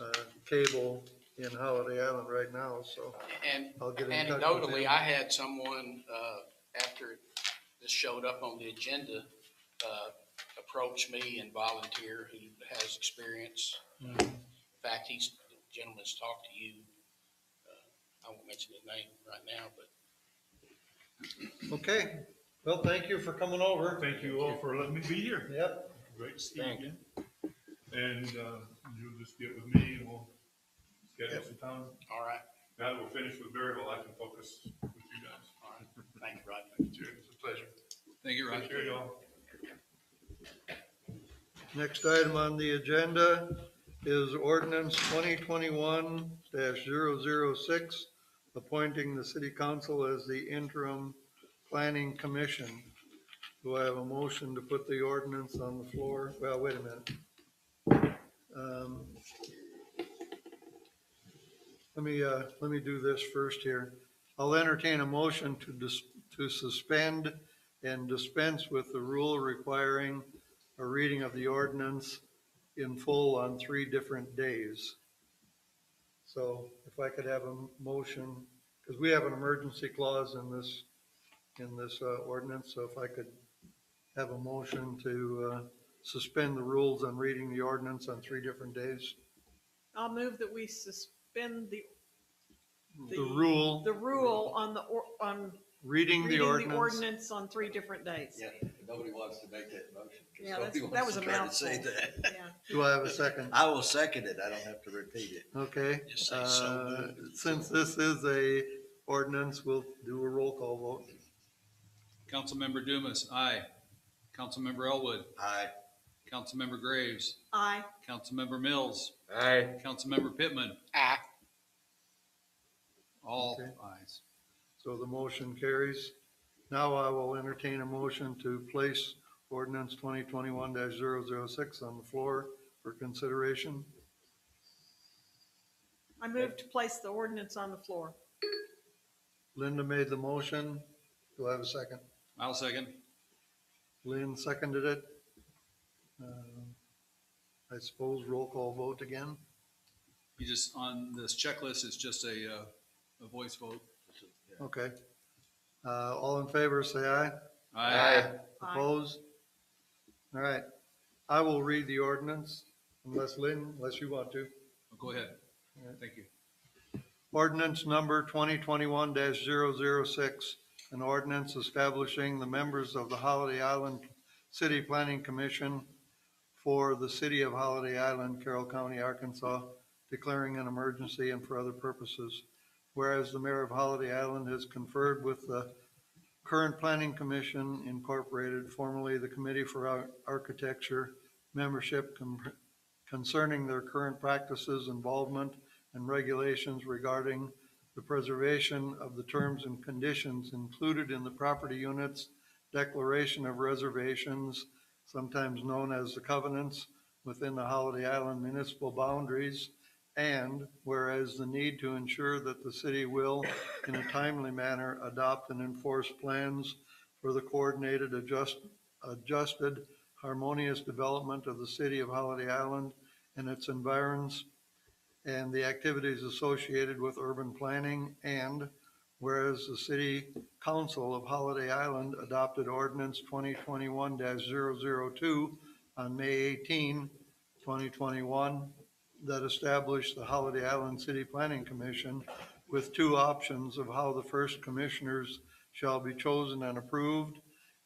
uh, cable in Holiday Island right now, so And I'll get in touch with anecdotally, him. I had someone, uh, after this showed up on the agenda, uh, approach me and volunteer who has experience. Mm-hmm. In fact, he's, the gentleman's talked to you. Uh, I won't mention his name right now, but Okay, well, thank you for coming over. Thank you all for letting me be here. Yep, Great to see you Thank again. And uh, you'll just get with me and we'll schedule some time. all right, Now that we're finished with Berryville, I can focus with you guys. all right. Thank you, Rodney. Jerry, It's a pleasure. Thank you, Roger. Take y'all. next item on the agenda is ordinance twenty twenty-one 6 appointing the city council as the interim planning commission. Do I have a motion to put the ordinance on the floor? Well, wait a minute. Um, Let me, uh, let me do this first here. I'll entertain a motion to dis, to suspend and dispense with the rule requiring a reading of the ordinance in full on three different days. So if I could have a motion, because we have an emergency clause in this, in this uh, ordinance, so if I could have a motion to uh, suspend the rules on reading the ordinance on three different days. I'll move that we suspend the, The rule, the rule on the, or- on reading the reading the ordinance. ordinance on three different days. Yeah, nobody wants to make that motion. 'cause Yeah, that's- nobody that wants was to a try to Say mouthful. that. Yeah. Do I have a second? I will second it. I don't have to repeat it. Okay, Just say so uh, moved. since this is a ordinance, we'll do a roll call vote. Councilmember Dumas, aye. Councilmember Elwood, Aye. Councilmember Graves, Aye. Councilmember Mills, Aye. Councilmember Pittman, Aye. all Okay. ayes. So the motion carries. Now I will entertain a motion to place ordinance twenty twenty-one 6 on the floor for consideration. I move to place the ordinance on the floor. Linda made the motion. Do I have a second? I'll second. Lynn seconded it. Um, I suppose roll call vote again. You just, on this checklist, it's just a, uh, a voice vote. Okay. Uh, all in favor, say aye. Aye. Opposed? All right. I will read the ordinance unless Lynn, unless you want to. Go ahead. Thank you. Ordinance number twenty twenty-one 6 an ordinance establishing the members of the Holiday Island City Planning Commission for the city of Holiday Island, Carroll County, Arkansas, declaring an emergency and for other purposes. Whereas the mayor of Holiday Island has conferred with the current planning commission incorporated, formerly the Committee for Ar- Architecture, membership con- concerning their current practices, involvement, and regulations regarding the preservation of the terms and conditions included in the property units declaration of reservations, sometimes known as the covenants, within the Holiday Island municipal boundaries. And whereas the need to ensure that the city will, in a timely manner, adopt and enforce plans for the coordinated, adjust, adjusted, harmonious development of the city of Holiday Island and its environs and the activities associated with urban planning, and whereas the city council of Holiday Island adopted ordinance twenty twenty-one 2 on May 18, 2021, that established the Holiday Island City Planning Commission with two options of how the first commissioners shall be chosen and approved,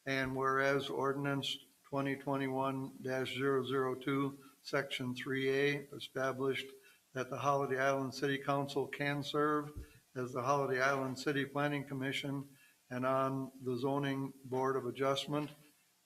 and whereas ordinance twenty twenty-one 2 section three A established that the Holiday Island City Council can serve as the Holiday Island City Planning Commission and on the Zoning Board of Adjustment.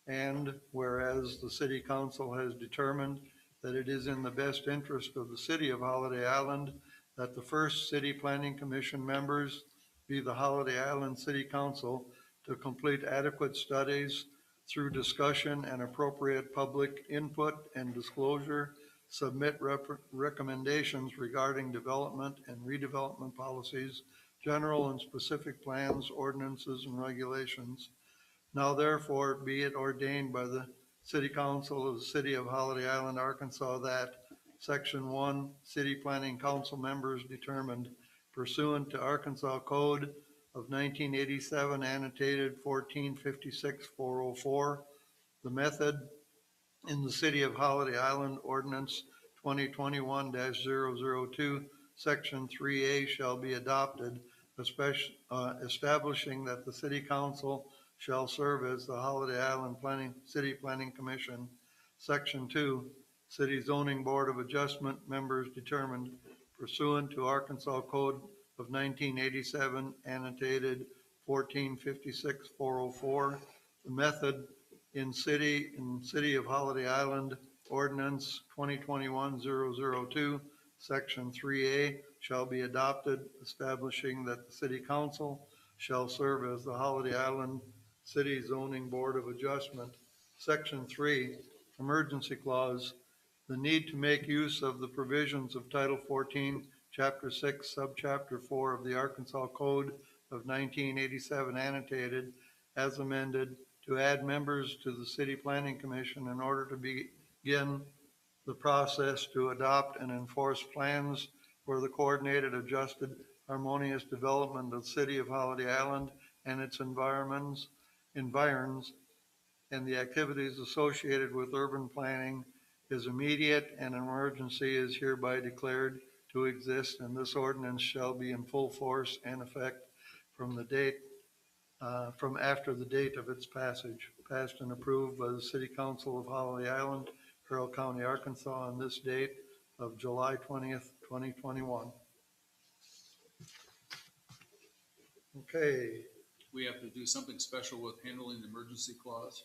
And whereas the city council has determined that it is in the best interest of the city of Holiday Island that the first city planning commission members be the Holiday Island City Council to complete adequate studies through discussion and appropriate public input and disclosure submit recommendations regarding development and redevelopment policies, general and specific plans, ordinances, and regulations. Now therefore be it ordained by the City Council of the City of Holiday Island, Arkansas, that Section One, City Planning Council members determined pursuant to Arkansas Code of nineteen eighty-seven annotated fourteen fifty-six four oh four, the method in the City of Holiday Island ordinance twenty twenty-one 2 section three A shall be adopted, uh, establishing that the city council shall serve as the Holiday Island Planning, City Planning Commission. Section two, City Zoning Board of Adjustment members determined pursuant to Arkansas Code of nineteen eighty-seven annotated fourteen fifty-six four oh four. The method in city, in City of Holiday Island ordinance 2021-002, section three A shall be adopted, establishing that the city council shall serve as the Holiday Island City Zoning Board of Adjustment. Section three, emergency clause, the need to make use of the provisions of Title fourteen, Chapter six, Subchapter four of the Arkansas Code of nineteen eighty-seven annotated as amended to add members to the City Planning Commission in order to begin the process to adopt and enforce plans for the coordinated, adjusted, harmonious development of the City of Holiday Island and its environments, environs, and the activities associated with urban planning is immediate and an emergency is hereby declared to exist, and this ordinance shall be in full force and effect from the date, uh, from after the date of its passage, passed and approved by the City Council of Holiday Island, Carroll County, Arkansas, on this date of July twentieth, twenty twenty-one. Okay, We have to do something special with handling the emergency clause.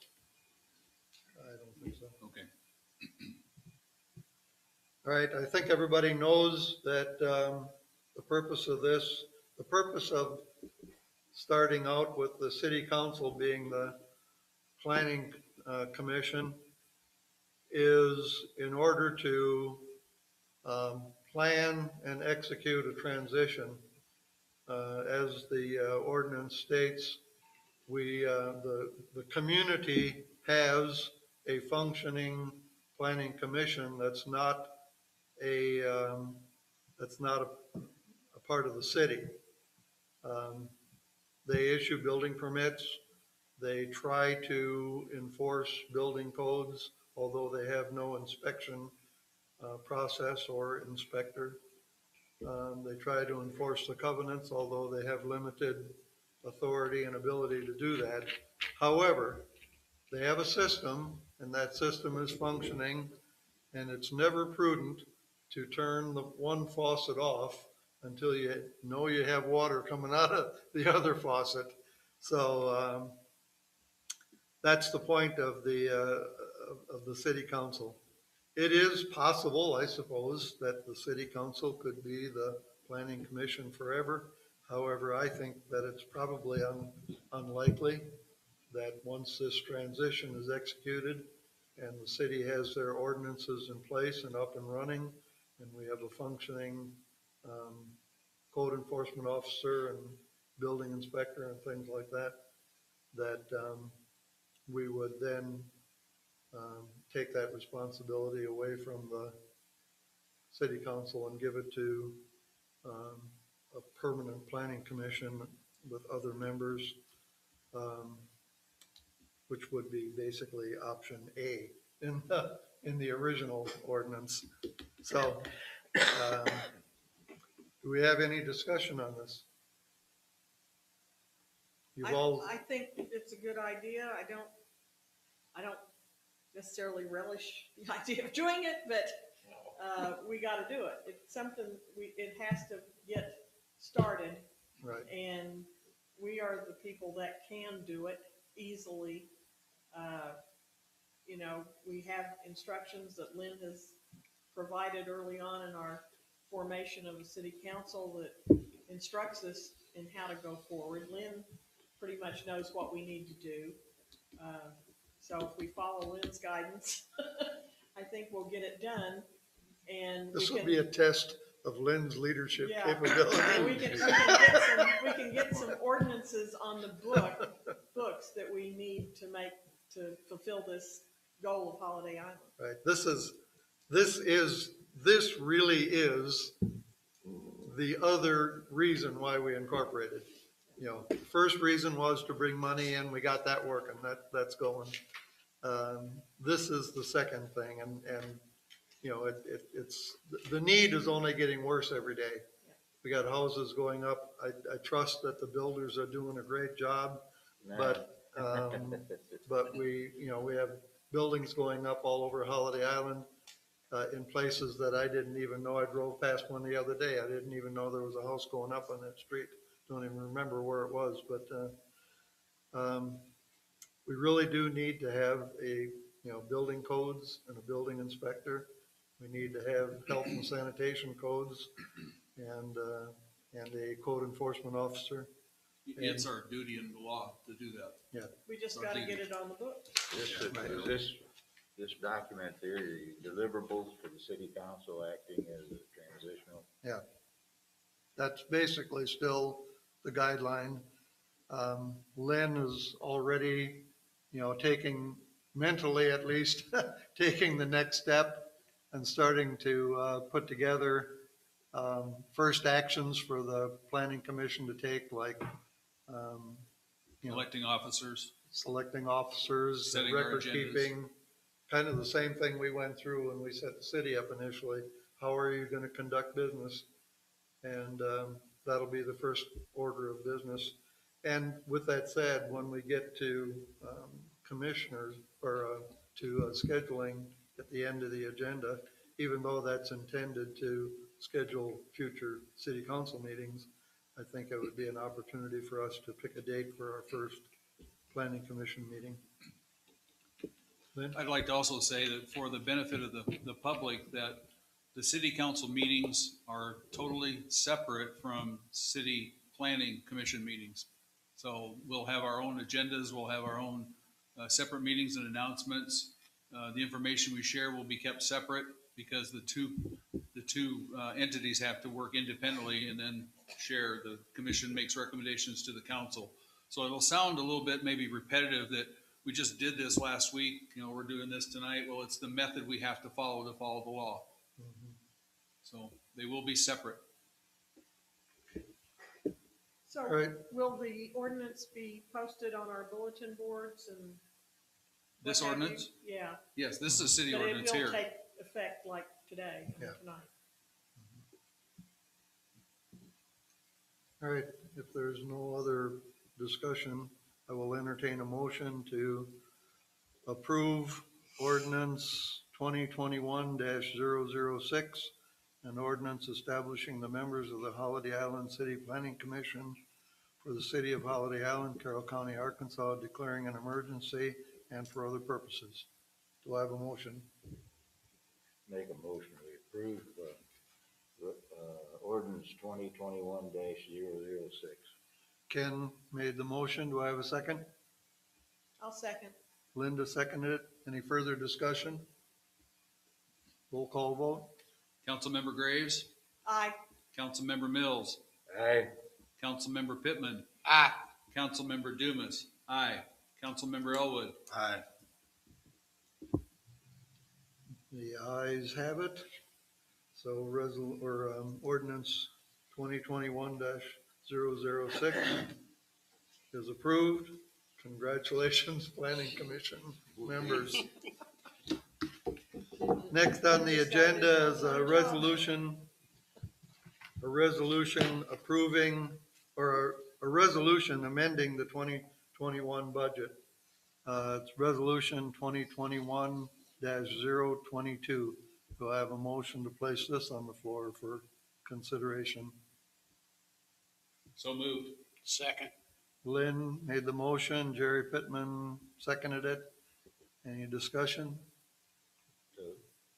I don't think so. Okay. All right, I think everybody knows that um, the purpose of this, the purpose of starting out with the city council being the planning uh, commission is in order to um, plan and execute a transition. Uh, As the uh, ordinance states, we, uh, the, the community has a functioning planning commission that's not a, um, that's not a, a part of the city. Um, They issue building permits. They try to enforce building codes, although they have no inspection, uh, process or inspector. Um, they try to enforce the covenants, although they have limited authority and ability to do that. However, they have a system and that system is functioning and it's never prudent to turn the one faucet off until you know you have water coming out of the [LAUGHS] other faucet. So, um, that's the point of the, uh, of- of the city council. It is possible, I suppose, that the city council could be the planning commission forever. However, I think that it's probably un- unlikely that once this transition is executed and the city has their ordinances in place and up and running, and we have a functioning um, code enforcement officer and building inspector and things like that, that um, we would then um, take that responsibility away from the city council and give it to um, a permanent planning commission with other members, um, which would be basically option A in the, in the original ordinance. So, um, do we have any discussion on this? You've I, all, I think it's a good idea. I don't, I don't necessarily relish the [LAUGHS] idea of doing it, but, uh, we gotta do it. It's something, we, it has to get started. right, And we are the people that can do it easily. Uh, You know, we have instructions that Lynn has provided early on in our formation of the city council that instructs us in how to go forward. Lynn pretty much knows what we need to do. Uh, So if we follow Lynn's guidance, [LAUGHS] I think we'll get it done and we this will can- be a test of Lynn's leadership Yeah. And [LAUGHS] we capability. can, we can get some, we can get some ordinances on the book, books that we need to make, to fulfill this goal of Holiday Island. Right, this is, this is, this really is the other reason why we incorporated. You know, first reason was to bring money in, we got that working, that, that's going. Um, this is the second thing, and, and, you know, it, it, it's, the need is only getting worse every day. We got houses going up, I, I trust that the builders are doing a great job, but, um, [LAUGHS] but we, you know, we have buildings going up all over Holiday Island, uh, in places that I didn't even know. I drove past one the other day. I didn't even know there was a house going up on that street. Don't even remember where it was, but, uh, um, we really do need to have a, you know, building codes and a building inspector. We need to have health and sanitation codes and, uh, and a code enforcement officer. It's our duty in the law to do that. We just gotta get it on the book. This, is this, this document there, the deliverables for the city council acting as a transitional? Yeah. That's basically still the guideline. Um, Lynn is already, you know, taking, mentally at least, [LAUGHS] taking the next step and starting to, uh, put together, um, first actions for the planning commission to take, like, um, you know, Electing officers. selecting officers, Setting our record agendas. keeping, kind of the same thing we went through when we set the city up initially. How are you gonna conduct business? And, um, that'll be the first order of business. And with that said, when we get to, um, commissioners or, uh, to uh, scheduling at the end of the agenda, even though that's intended to schedule future city council meetings, I think it would be an opportunity for us to pick a date for our first planning commission meeting. Lynn? I'd like to also say that for the benefit of the, the public, that the city council meetings are totally separate from city planning commission meetings. So we'll have our own agendas, we'll have our own, uh, separate meetings and announcements. Uh, the information we share will be kept separate because the two, the two, uh, entities have to work independently and then share. The commission makes recommendations to the council. So it'll sound a little bit maybe repetitive that we just did this last week, you know, we're doing this tonight. Well, it's the method we have to follow to follow the law. So they will be separate. So will the ordinance be posted on our bulletin boards and? what This have you? ordinance? Yeah, Yes, this is a city but it ordinance will here. take effect like today, Yeah. tonight. all right, if there's no other discussion, I will entertain a motion to approve ordinance twenty twenty-one 6 an ordinance establishing the members of the Holiday Island City Planning Commission for the city of Holiday Island, Carroll County, Arkansas, declaring an emergency and for other purposes. Do I have a motion? Make a motion, we approve, the, uh, ordinance twenty twenty-one dash zero zero six. Ken made the motion. Do I have a second? I'll second. Linda seconded it. Any further discussion? Roll call vote? Councilmember Graves, Aye. Councilmember Mills, Aye. Councilmember Pittman, Aye. Councilmember Dumas, aye. Councilmember Elwood, Aye. The ayes have it. So resol, or, um, ordinance twenty twenty-one 6 is approved. Congratulations, [LAUGHS] planning commission members. [LAUGHS] Next on the agenda is a resolution, a resolution approving, or a resolution amending the twenty twenty-one budget. Uh, it's resolution twenty twenty-one 22 Do I have a motion to place this on the floor for consideration? so moved. Second. Lynn made the motion, Jerry Pittman seconded it. Any discussion?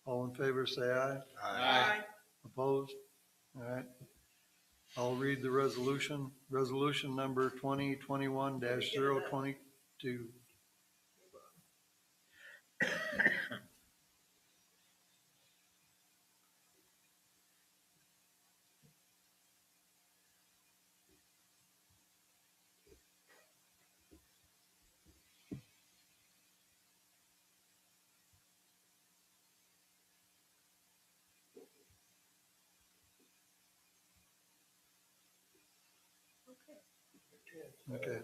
All in favor, say aye. Aye. Opposed? All right. I'll read the resolution. Resolution number 2021-022. [COUGHS] [COUGHS] [COUGHS] Okay.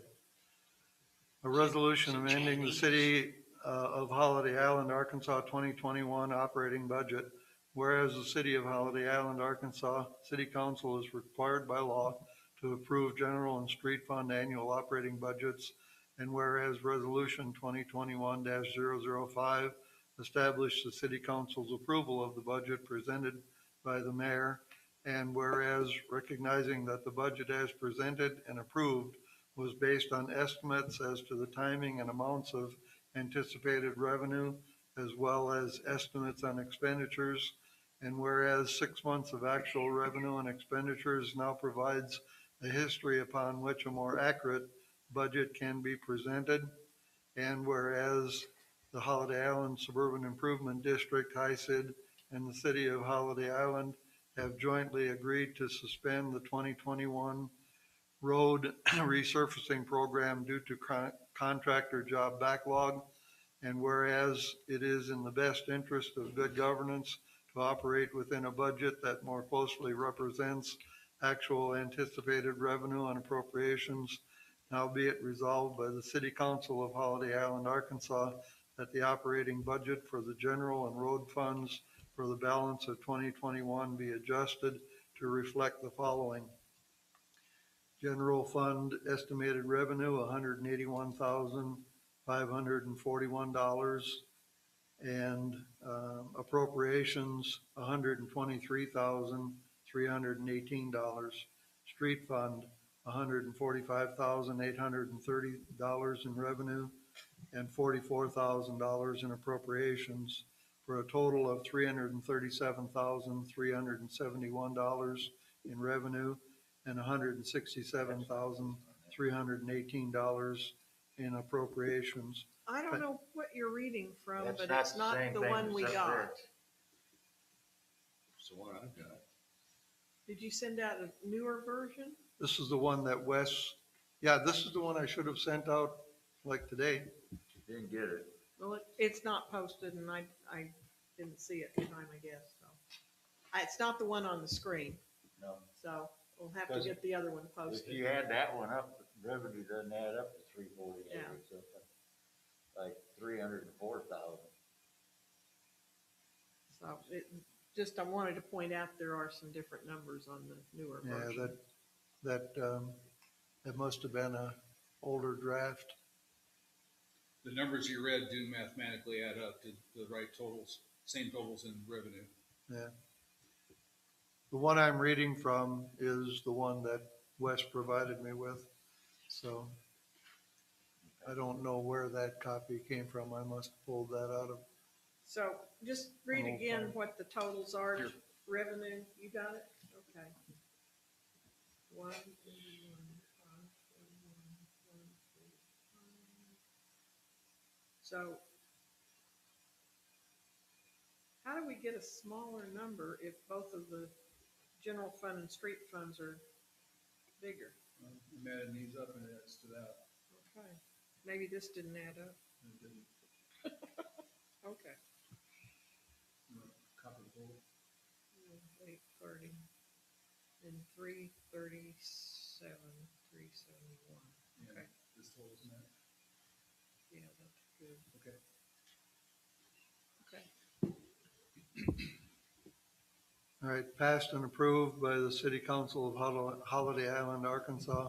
A resolution amending the city uh, of Holiday Island, Arkansas, 2021 operating budget. Whereas the city of Holiday Island, Arkansas, city council is required by law to approve general and street fund annual operating budgets. And whereas resolution 2021-005 established the city council's approval of the budget presented by the mayor. And whereas recognizing that the budget as presented and approved was based on estimates as to the timing and amounts of anticipated revenue, as well as estimates on expenditures. And whereas six months of actual revenue and expenditures now provides a history upon which a more accurate budget can be presented. And whereas the Holiday Island Suburban Improvement District, HISID, and the city of Holiday Island have jointly agreed to suspend the 2021 road [CLEARS THROAT] resurfacing program due to con- contractor job backlog. And whereas it is in the best interest of good governance to operate within a budget that more closely represents actual anticipated revenue and appropriations Now be it resolved by the City Council of Holiday Island, Arkansas, that the operating budget for the general and road funds for the balance of 2021 be adjusted to reflect the following. General fund estimated revenue, $181,541. And um, appropriations, $123,318. Street fund, hundred and forty-five thousand, eight hundred and thirty dollars in revenue and forty-four thousand dollars in appropriations for a total of three hundred and thirty-seven thousand, three hundred and seventy-one dollars in revenue and hundred and sixty-seven thousand, three hundred and eighteen dollars in appropriations. I don't know what you're reading from, That's but not it's the not same the thing one as we up got. there. It's the one I've got. Did you send out a newer version? This is the one that Wes, yeah, this is the one I should have sent out like today. Didn't get it. Well, it, it's not posted and I, I didn't see it in time, I guess, so. I- It's not the one on the screen, No. so we'll have to Does- get the other one posted. If posted. you add that one up, revenue doesn't add up to three forty-eight Yeah. or something. Like three hundred and four thousand. So it, just, I wanted to point out there are some different numbers on the newer Yeah, version. that, that, um, it must have been a older draft. The numbers you read do mathematically add up to the right totals, same totals in revenue. Yeah. The one I'm reading from is the one that Wes provided me with, so I don't know where that copy came from. I must have pulled that out of, So just read Oh, again fine. what the totals are, Here. revenue, you got it? Okay. One, eighty-one, five, forty-one, one, three, five. So how do we get a smaller number if both of the general fund and street funds are bigger? I'm adding these up and it adds to that. Okay, maybe this didn't add up. And it didn't- [LAUGHS] Okay. you know, Copy the total. Eight thirty, and three thirty-seven, three seventy-one. and Okay. This totals that. Yeah, that's good. Okay. Okay. All right, passed and approved by the City Council of Hol- Holiday Island, Arkansas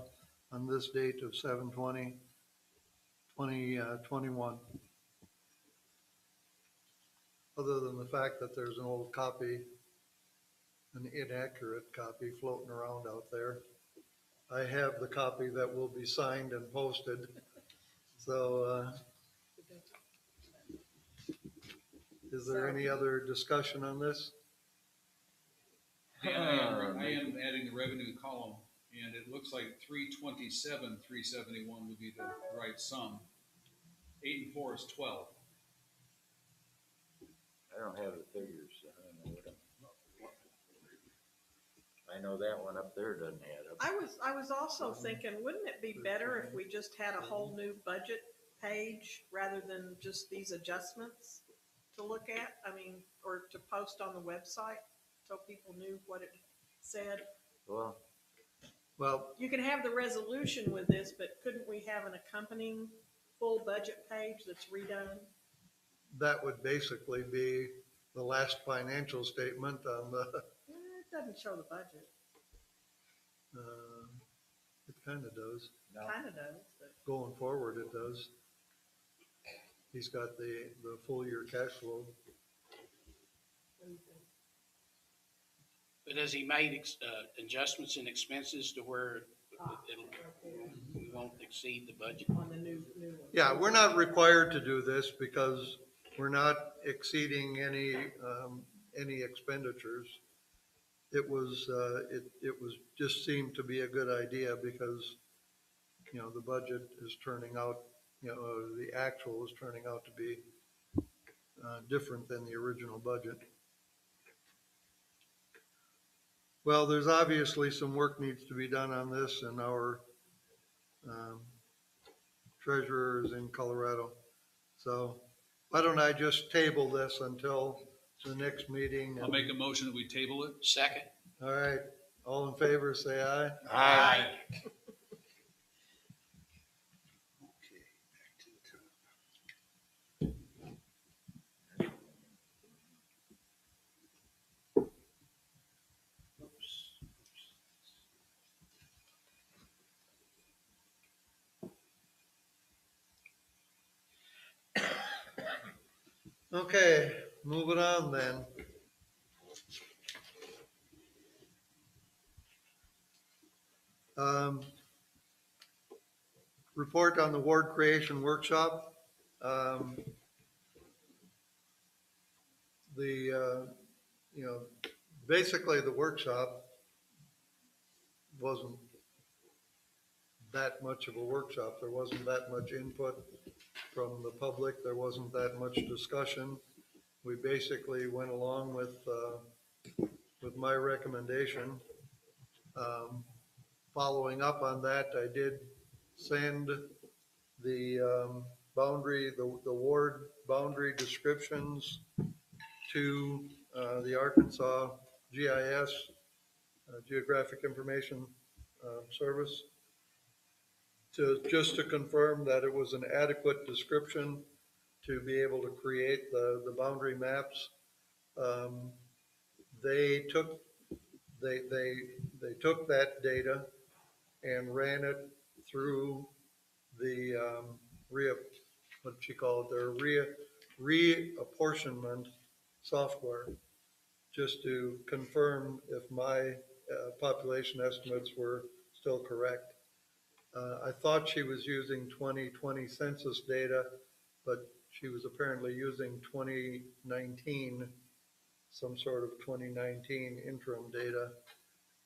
on this date of seven twenty, twenty, uh, twenty-one. Other than the fact that there's an old copy, an inaccurate copy floating around out there. I have the copy that will be signed and posted. So, uh, is there any other discussion on this? And I am, ah, I am adding the revenue column, and it looks like three twenty-seven, three seventy-one would be the right sum. Eight and four is twelve. I don't have the figures, so I don't know what I'm. I know that one up there doesn't add up. I was, I was also thinking, wouldn't it be better if we just had a whole new budget page rather than just these adjustments to look at? I mean, or to post on the website so people knew what it said? Well, Well, You can have the resolution with this, but couldn't we have an accompanying full budget page that's redone? that would basically be the last financial statement on the, Eh, It doesn't show the budget, uh, it kind of does. no, kind of does, but. Going forward, it does. He's got the, the full year cash flow. what do you think? But has he made ex- uh, adjustments in expenses to where Ah, it'll, we won't exceed the budget? On the new, new one. Yeah, we're not required to do this because we're not exceeding any, um, any expenditures. It was, uh, it, it was, just seemed to be a good idea because, you know, the budget is turning out, you know, the actual is turning out to be, uh, different than the original budget. Well, there's obviously some work needs to be done on this and our, um, treasurer is in Colorado. So why don't I just table this until the next meeting? I'll make a motion that we table it. Second? All right, all in favor, say aye. Aye. Okay, moving on then. Um, Report on the ward creation workshop. Um, The, uh, you know, basically the workshop wasn't that much of a workshop. There wasn't that much input from the public. There wasn't that much discussion. We basically went along with, uh, with my recommendation. Um, Following up on that, I did send the um, boundary, the, the ward boundary descriptions to uh, the Arkansas GIS, uh, Geographic Information um, Service to, just to confirm that it was an adequate description to be able to create the, the boundary maps. Um, They took, they, they, they took that data and ran it through the, um, rea, what you call it, their re, reapportionment software, just to confirm if my, uh, population estimates were still correct. Uh, I thought she was using 2020 census data, but she was apparently using 2019, some sort of 2019 interim data.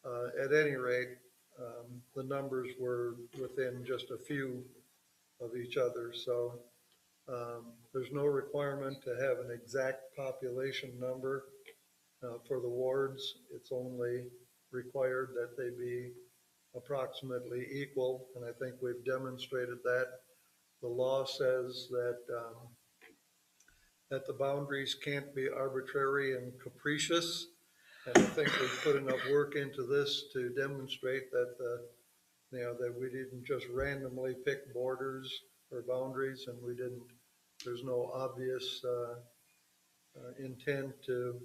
Uh, At any rate, um, the numbers were within just a few of each other, so um, there's no requirement to have an exact population number uh, for the wards. It's only required that they be approximately equal, and I think we've demonstrated that. The law says that, um, that the boundaries can't be arbitrary and capricious. And I think we've put enough work into this to demonstrate that the, you know, that we didn't just randomly pick borders or boundaries, and we didn't, there's no obvious, uh, uh, intent to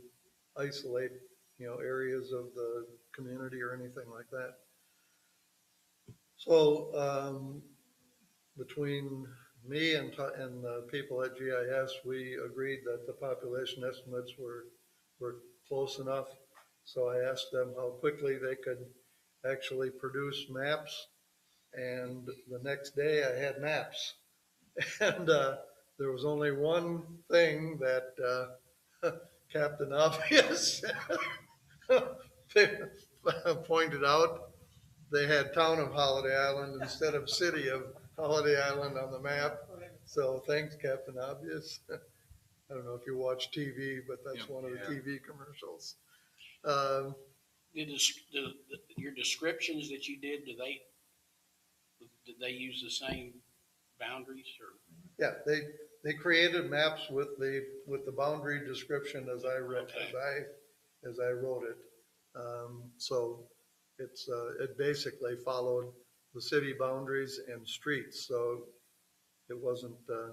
isolate, you know, areas of the community or anything like that. So, um, between me and, and the people at GIS, we agreed that the population estimates were, were close enough. So I asked them how quickly they could actually produce maps. And the next day I had maps. [LAUGHS] And, uh, there was only one thing that, uh, [LAUGHS] Captain Obvious [LAUGHS] pointed out they had town of Holiday Island instead of city of Holiday Island on the map. So thanks, Captain Obvious. [LAUGHS] I don't know if you watch TV, but that's Yeah. one of the TV commercials. Um, Did this, the, the- your descriptions that you did, do they, did they use the same boundaries or? Yeah, they, they created maps with the, with the boundary description as I read, as I, as I wrote it. Um, so it's, uh, it basically followed the city boundaries and streets, so it wasn't, uh,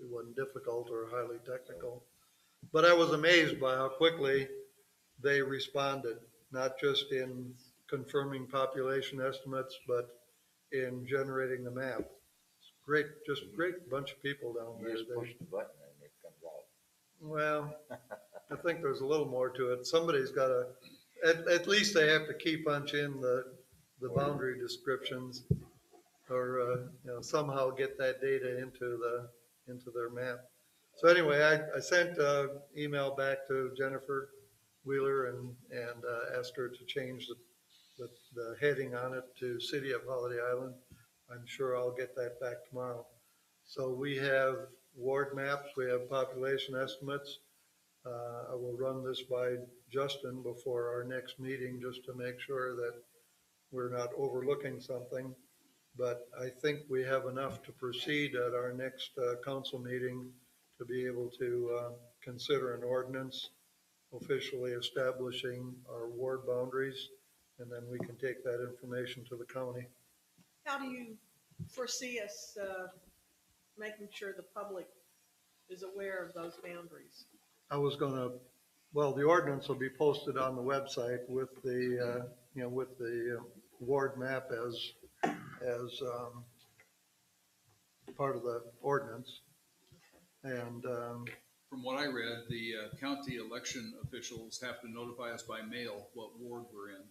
it wasn't difficult or highly technical. But I was amazed by how quickly they responded, not just in confirming population estimates, but in generating the map. Great, just great bunch of people down You there. just They- push the button and it comes out. well, [LAUGHS] I think there's a little more to it. Somebody's got to, at, at least they have to key punch in the, the boundary descriptions or, uh, you know, somehow get that data into the, into their map. So anyway, I, I sent a email back to Jennifer Wheeler and, and, uh, asked her to change the, the, the heading on it to City of Holiday Island. I'm sure I'll get that back tomorrow. So we have ward maps, we have population estimates. Uh, I will run this by Justin before our next meeting, just to make sure that we're not overlooking something. But I think we have enough to proceed at our next, uh, council meeting to be able to, uh, consider an ordinance officially establishing our ward boundaries, and then we can take that information to the county. How do you foresee us, uh, making sure the public is aware of those boundaries? I was gonna, well, the ordinance will be posted on the website with the, uh, you know, with the uh, ward map as, as, um, part of the ordinance. And, um, From what I read, the uh, county election officials have to notify us by mail what ward we're in.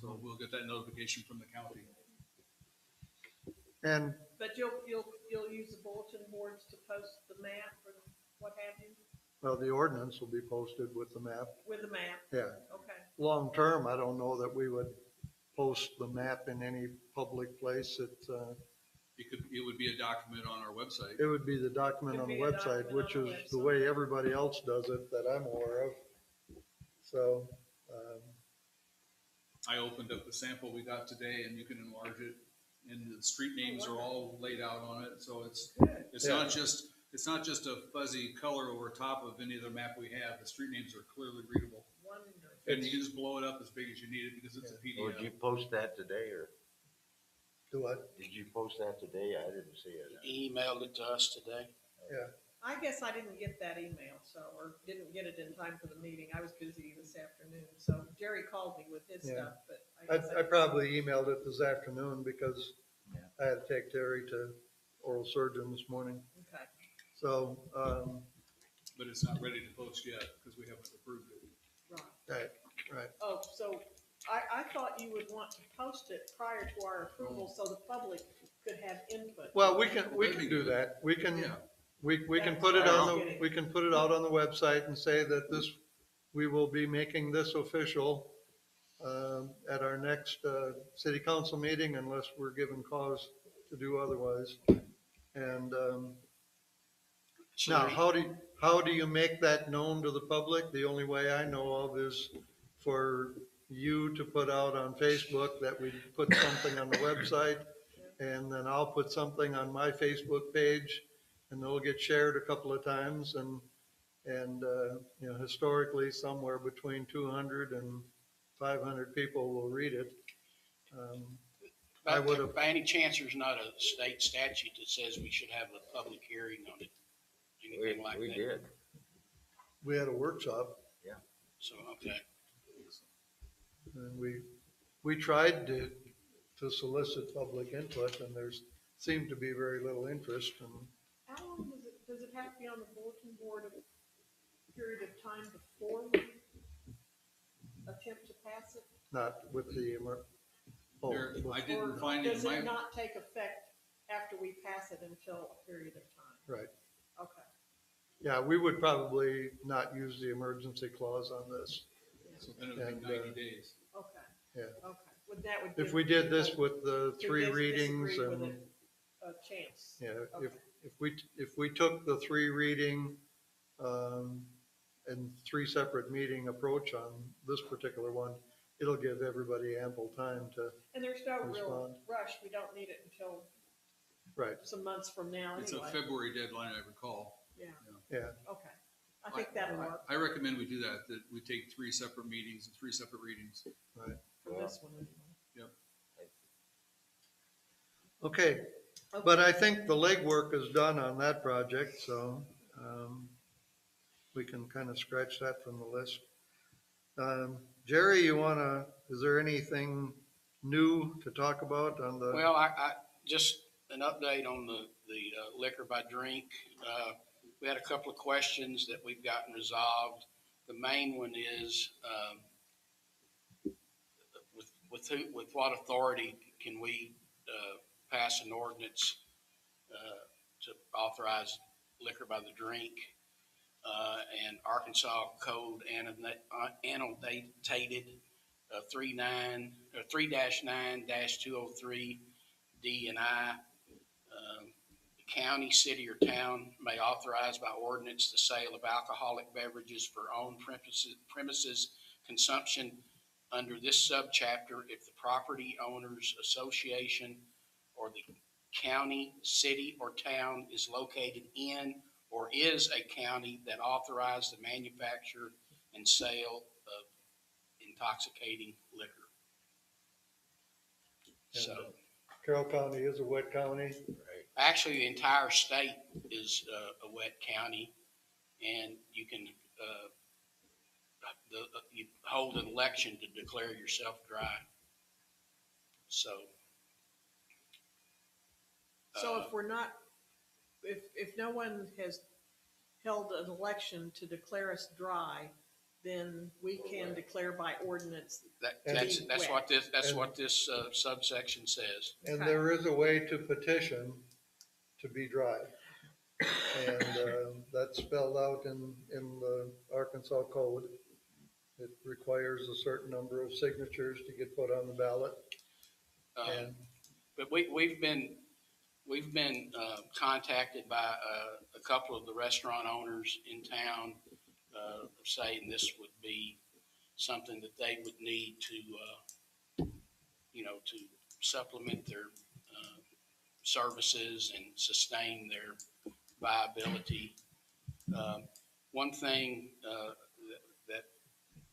So we'll get that notification from the county. And But you'll, you'll, you'll use the bulletin boards to post the map or what have you, Well, the ordinance will be posted with the map, with the map, yeah. okay. Long-term, I don't know that we would post the map in any public place. It, uh, It could, it would be a document on our website. it would be the document on the be a website, document which on is the the website. way everybody else does it that I'm aware of. So, um, I opened up the sample we got today and you can enlarge it. And the street names are all laid out on it, so it's, Good. it's not just, it's not just a fuzzy color over top of any other map we have. The street names are clearly readable. Wonderful. And you can just blow it up as big as you need it because it's a Or did you PDF. post that today, or do what? did you post that today? I didn't see it. He emailed it to us today. Yeah. I guess I didn't get that email, so, or didn't get it in time for the meeting. I was busy this afternoon, so Jerry called me with his Yeah. stuff, but I guess I, I probably emailed it this afternoon because Yeah. I had to take Terry to oral surgeon this morning. Okay, So, um, But it's not ready to post yet because we haven't approved it. right. right, right. Oh, so I, I thought you would want to post it prior to our approval so the public could have input. Well, we can, we can do that. We can, Yeah. we, we can put it on the, we can put it out on the website and say that this, we will be making this official um, at our next, uh, city council meeting unless we're given cause to do otherwise. And, um, So now, how do, you- how do you make that known to the public? The only way I know of is for you to put out on Facebook that we put something on the website. And then I'll put something on my Facebook page and it'll get shared a couple of times and, and, uh, you know, historically, somewhere between 200 and 500 people will read it. Um, I But would've- By any chance, there's not a state statute that says we should have a public hearing on it? We, Anything like we that? did. We had a workshop Yeah. So, okay. And we, we tried to, to solicit public input and there's, seemed to be very little interest and How long does it, does it have to be on the bulletin board a period of time before we attempt to pass it? not with the, emer- oh, There, I didn't find it Does in my, it not take effect after we pass it until a period of time? right. Okay. Yeah, we would probably not use the emergency clause on this. so then it would And, be uh, ninety days. Okay. Yeah. Okay, would that would. If give we did this people with the who three dis- readings disagree with and, it A chance. yeah, Okay. if, if we, if we took the three reading, um, and three separate meeting approach on this particular one, it'll give everybody ample time to, And there's no real Respond. rush, we don't need it until right, some months from now It's a anyway. February deadline, I recall. Yeah, yeah. okay. I think that'll work I recommend we do that, that we take three separate meetings and three separate readings. for this one anyway. Okay, but I think the legwork is done on that project, so, um, we can kind of scratch that from the list. Um, Jerry, you wanna, is there anything new to talk about on the? Well, I, I, just an update on the, the uh, liquor by drink. Uh, we had a couple of questions that we've gotten resolved. The main one is, um, with, with who, with what authority can we, uh, pass an ordinance, uh, to authorize liquor by the drink? Uh, and Arkansas Code annota- uh, annotated, uh, three nine, or three dash nine dash two oh three D and I. County, city, or town may authorize by ordinance the sale of alcoholic beverages for own premises, premises consumption under this subchapter if the property owners association or the county, city, or town is located in or is a county that authorized the manufacture and sale of intoxicating liquor. So, uh, Carroll County is a wet county, actually, the entire state is uh, a wet county, and you can, uh, the, you hold an election to declare yourself dry. So. So uh, if we're not, if, if no one has, held an election to declare us dry, then we can declare by ordinance. That, And- that's, that's what this, that's And- what this uh, subsection says. And Okay. there is a way to petition to be dry. And uh, that's spelled out in, in the Arkansas code. It requires a certain number of signatures to get put on the ballot. Um, And But we, we've been, we've been, uh, contacted by, uh, a couple of the restaurant owners in town, uh, saying this would be something that they would need to, uh, you know, to supplement their, services and sustain their viability. Um, One thing, uh, that,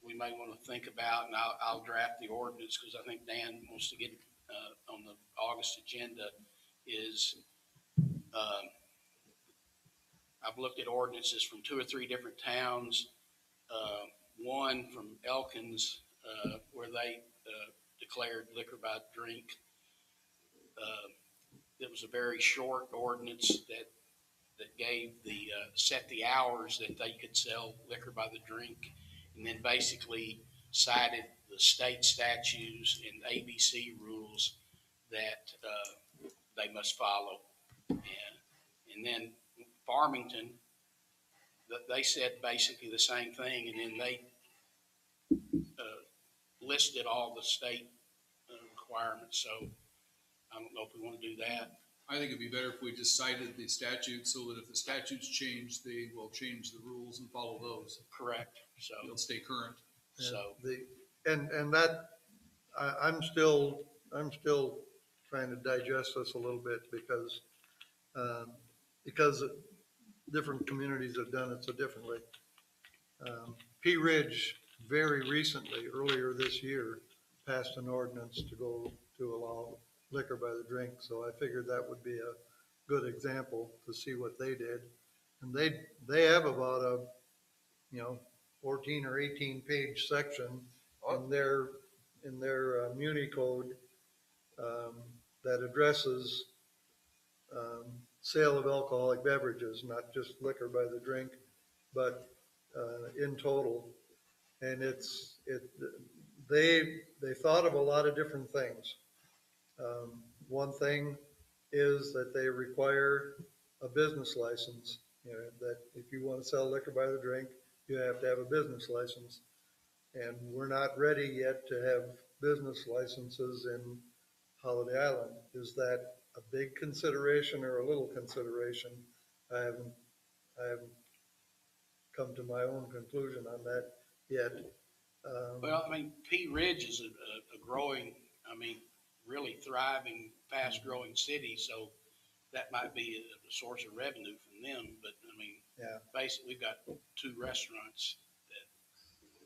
we may want to think about, and I'll, I'll draft the ordinance, because I think Dan wants to get uh, on the August agenda is, um, I've looked at ordinances from two or three different towns. Uh, one from Elkins, uh, where they, uh, declared liquor by drink. Uh, It was a very short ordinance that, that gave the, uh, set the hours that they could sell liquor by the drink. And then basically cited the state statutes and ABC rules that uh, they must follow. And, and then Farmington, th- they said basically the same thing, and then they uh, listed all the state uh, requirements, so I don't know if we want to do that. I think it'd be better if we just cited the statute so that if the statutes change, they will change the rules and follow those. Correct, so, They'll stay current. so, the, and, and that, I, I'm still, I'm still trying to digest this a little bit because, um, because different communities have done it so differently. Um, Pea Ridge very recently, earlier this year, passed an ordinance to go, to allow liquor by the drink. So I figured that would be a good example to see what they did. And they, they have about a, you know, fourteen or eighteen page section in their, in their uh, Municode, um, that addresses, um, sale of alcoholic beverages, not just liquor by the drink, but, uh, in total. And it's, it, they, they thought of a lot of different things. Um, one thing is that they require a business license, you know, that if you want to sell liquor by the drink, you have to have a business license. And we're not ready yet to have business licenses in Holiday Island. Is that a big consideration or a little consideration? I haven't, I haven't come to my own conclusion on that yet. Um, well, I mean, Pea Ridge is a, a- a growing, I mean, really thriving, fast-growing city, so that might be a, a source of revenue from them, but, I mean, Yeah. basically, we've got two restaurants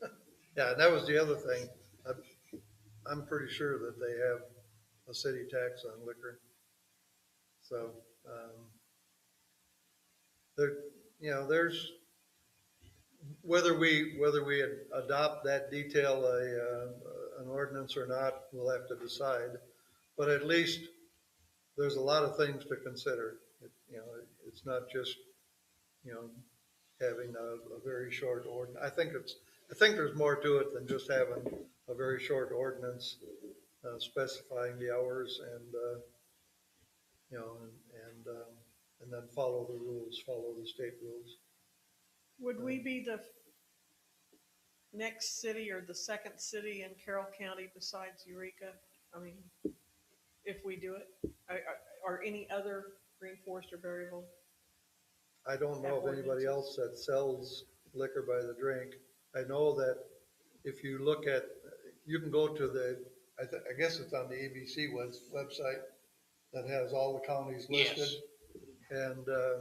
[LAUGHS] Yeah, and that was the other thing. I'm, I'm pretty sure that they have a city tax on liquor. So, um, there, you know, there's, whether we, whether we adopt that detail, a, uh, an ordinance or not, we'll have to decide. But at least there's a lot of things to consider. It- You know, it's not just, you know, having a, a very short ordinance. I think it's, I think there's more to it than just having a very short ordinance uh, specifying the hours and, uh, you know, and, and, um, and then follow the rules, follow the state rules. Would we be the next city or the second city in Carroll County besides Eureka? I mean, if we do it, are, are- are any other Green Forest or Berryville? I don't know of anybody else that sells liquor by the drink. I know that if you look at, you can go to the, I thi- I guess it's on the ABC webs, website that has all the counties Yes. listed. And, uh,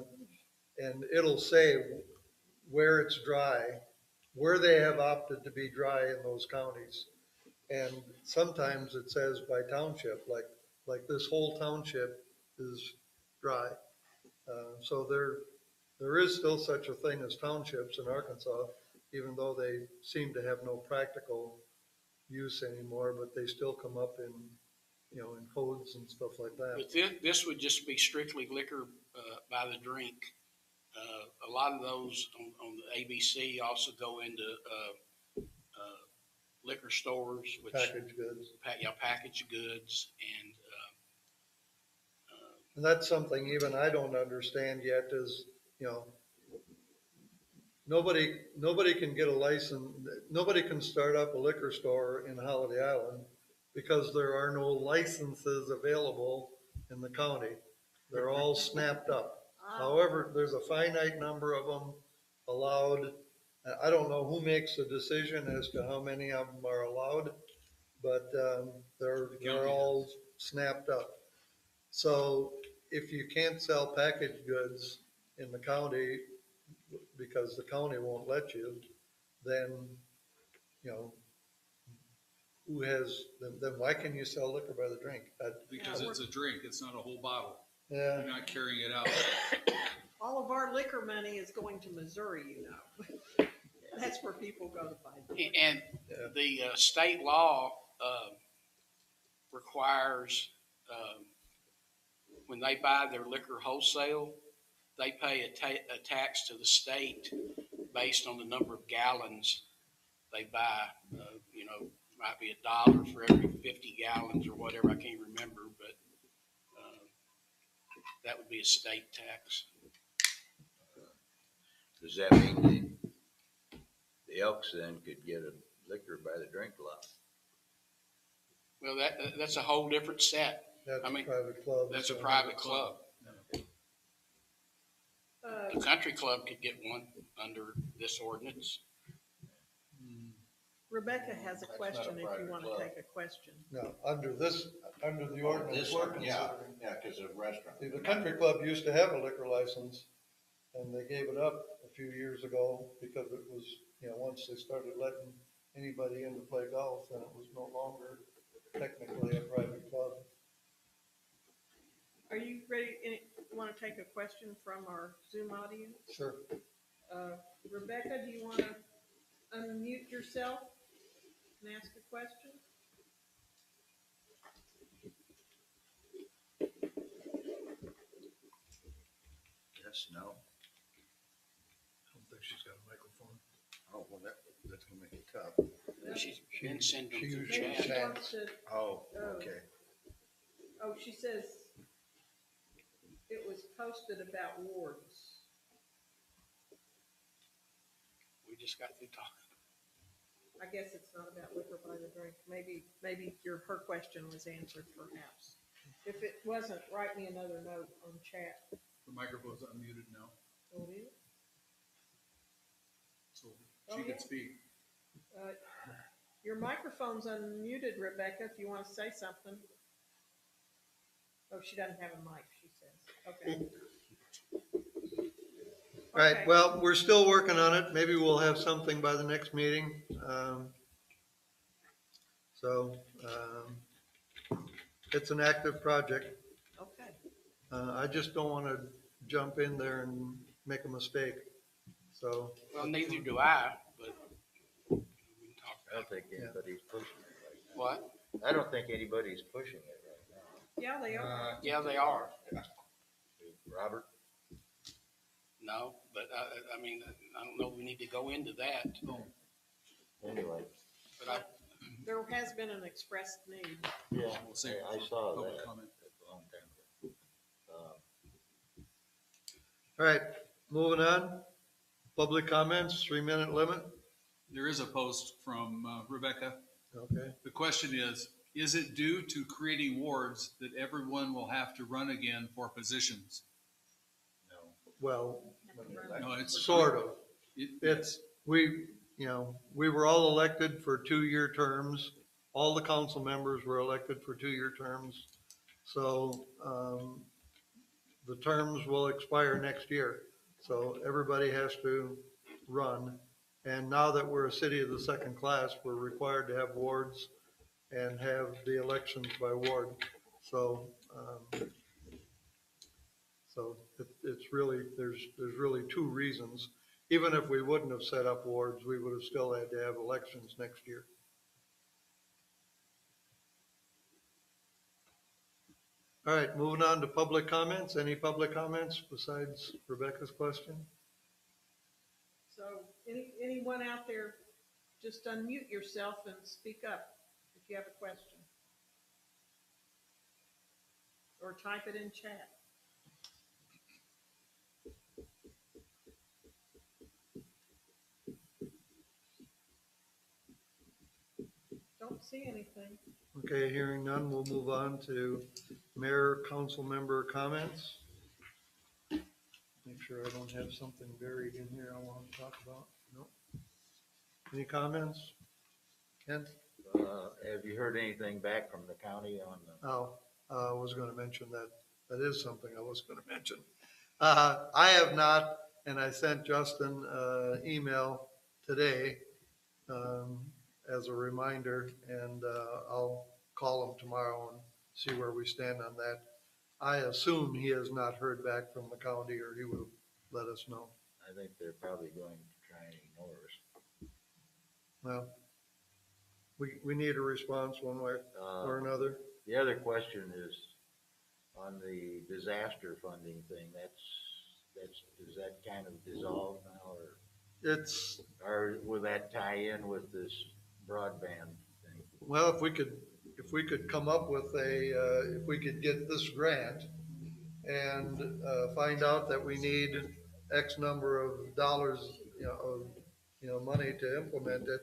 and it'll say where it's dry, where they have opted to be dry in those counties. And sometimes it says by township, like, like this whole township is dry. Uh, so there, there is still such a thing as townships in Arkansas, even though they seem to have no practical use anymore, but they still come up in, you know, in codes and stuff like that. But this, this would just be strictly liquor, uh, by the drink. Uh, a lot of those on, on the ABC also go into, uh, uh, liquor stores, which, Packaged goods. pa- yeah, packaged goods and, And that's something even I don't understand yet is, you know, nobody, nobody can get a license, nobody can start up a liquor store in Holiday Island because there are no licenses available in the county. They're all snapped up. Ah, However, there's a finite number of them allowed. I- I don't know who makes the decision as to how many of them are allowed, but, um, they're, they're all snapped up. So if you can't sell packaged goods in the county because the county won't let you, then, you know, who has, then, then why can you sell liquor by the drink? That- Because it's a drink, it's not a whole bottle. Yeah, You're not carrying it out. [COUGHS] All of our liquor money is going to Missouri, you know. [LAUGHS] That's where people go to buy. liquor. And Yeah. the uh, state law uh, requires, um, when they buy their liquor wholesale, they pay a ta- a tax to the state based on the number of gallons they buy. Uh, You know, might be a dollar for every fifty gallons or whatever, I can't remember, but uh, that would be a state tax. Does that mean the, the Elks then could get a liquor by the drink lot? Well, that, that's a whole different set. That's I a mean, private club. That's a private club. Uh, The country club could get one under this ordinance. Rebecca has a a question if you private want to club. take a question. No, under this, under the ordinance This we're one, yeah, considering. yeah, because of restaurant. See, the country club used to have a liquor license and they gave it up a few years ago because it was, you know, once they started letting anybody in to play golf, then it was no longer technically a private club. Are you ready, any, want to take a question from our Zoom audience? Sure. Uh, Rebecca, do you want to unmute yourself and ask a question? Yes, no? I don't think she's got a microphone. Oh, well, that, that's gonna make it tough. She's been sending them she through usually Maybe she chat. wants to, Oh, Oh. okay. oh, she says it was posted about wards. We just got through talking. I guess it's not about liquor by the drink. Maybe, maybe your, her question was answered perhaps. If it wasn't, write me another note on chat. The microphone's unmuted now, Oh, it is? so Oh, she yeah. can speak. Uh, Your microphone's unmuted, Rebecca, if you want to say something. Oh, she doesn't have a mic, she says. Okay. All right, Okay. well, we're still working on it. Maybe we'll have something by the next meeting. Um, So, um, it's an active project. Okay. Uh, I just don't want to jump in there and make a mistake. So, Well, neither do I, but we can talk I about don't think anybody's pushing it right now. What? I don't think anybody's pushing it right now. Yeah, they are. Yeah, they are. Now. Robert? No, but I, I- I mean, I don't know we need to go into that, Anyway. but I, There has been an expressed need. Yeah. We'll save I for saw public that. comment. A long time ago. Um, all right, moving on. Public comments, three minute limit. There is a post from uh, Rebecca. Okay. The question is, is it due to creating wards that everyone will have to run again for positions? No. Well, No, it's. sort of. It- It's, we, you know, we were all elected for two-year terms. All the council members were elected for two-year terms. So, um, the terms will expire next year. So everybody has to run. And now that we're a city of the second class, we're required to have wards and have the elections by ward. So, um, so it, it's really, there's, there's really two reasons. Even if we wouldn't have set up wards, we would have still had to have elections next year. All right, moving on to public comments. Any public comments besides Rebecca's question? So any, anyone out there, just unmute yourself and speak up if you have a question. Or type it in chat. Don't see anything. Okay, hearing none, we'll move on to mayor, council member comments. Make sure I don't have something buried in here I want to talk about. No. Any comments? Ken? Uh, have you heard anything back from the county on the, Oh, uh, I was gonna mention that. That is something I was gonna [LAUGHS] mention. Uh, I have not, and I sent Justin, uh, email today, um, as a reminder, and, uh, I'll call him tomorrow and see where we stand on that. I assume he has not heard back from the county or he would have let us know. I think they're probably going to try and ignore us. Well, we, we need a response one way or Uh, another. the other question is on the disaster funding thing, that's, that's, is that kind of dissolved now or, It's, or will that tie in with this broadband thing? Well, if we could, if we could come up with a, uh, if we could get this grant and, uh, find out that we need X number of dollars, you know, of, you know, money to implement it,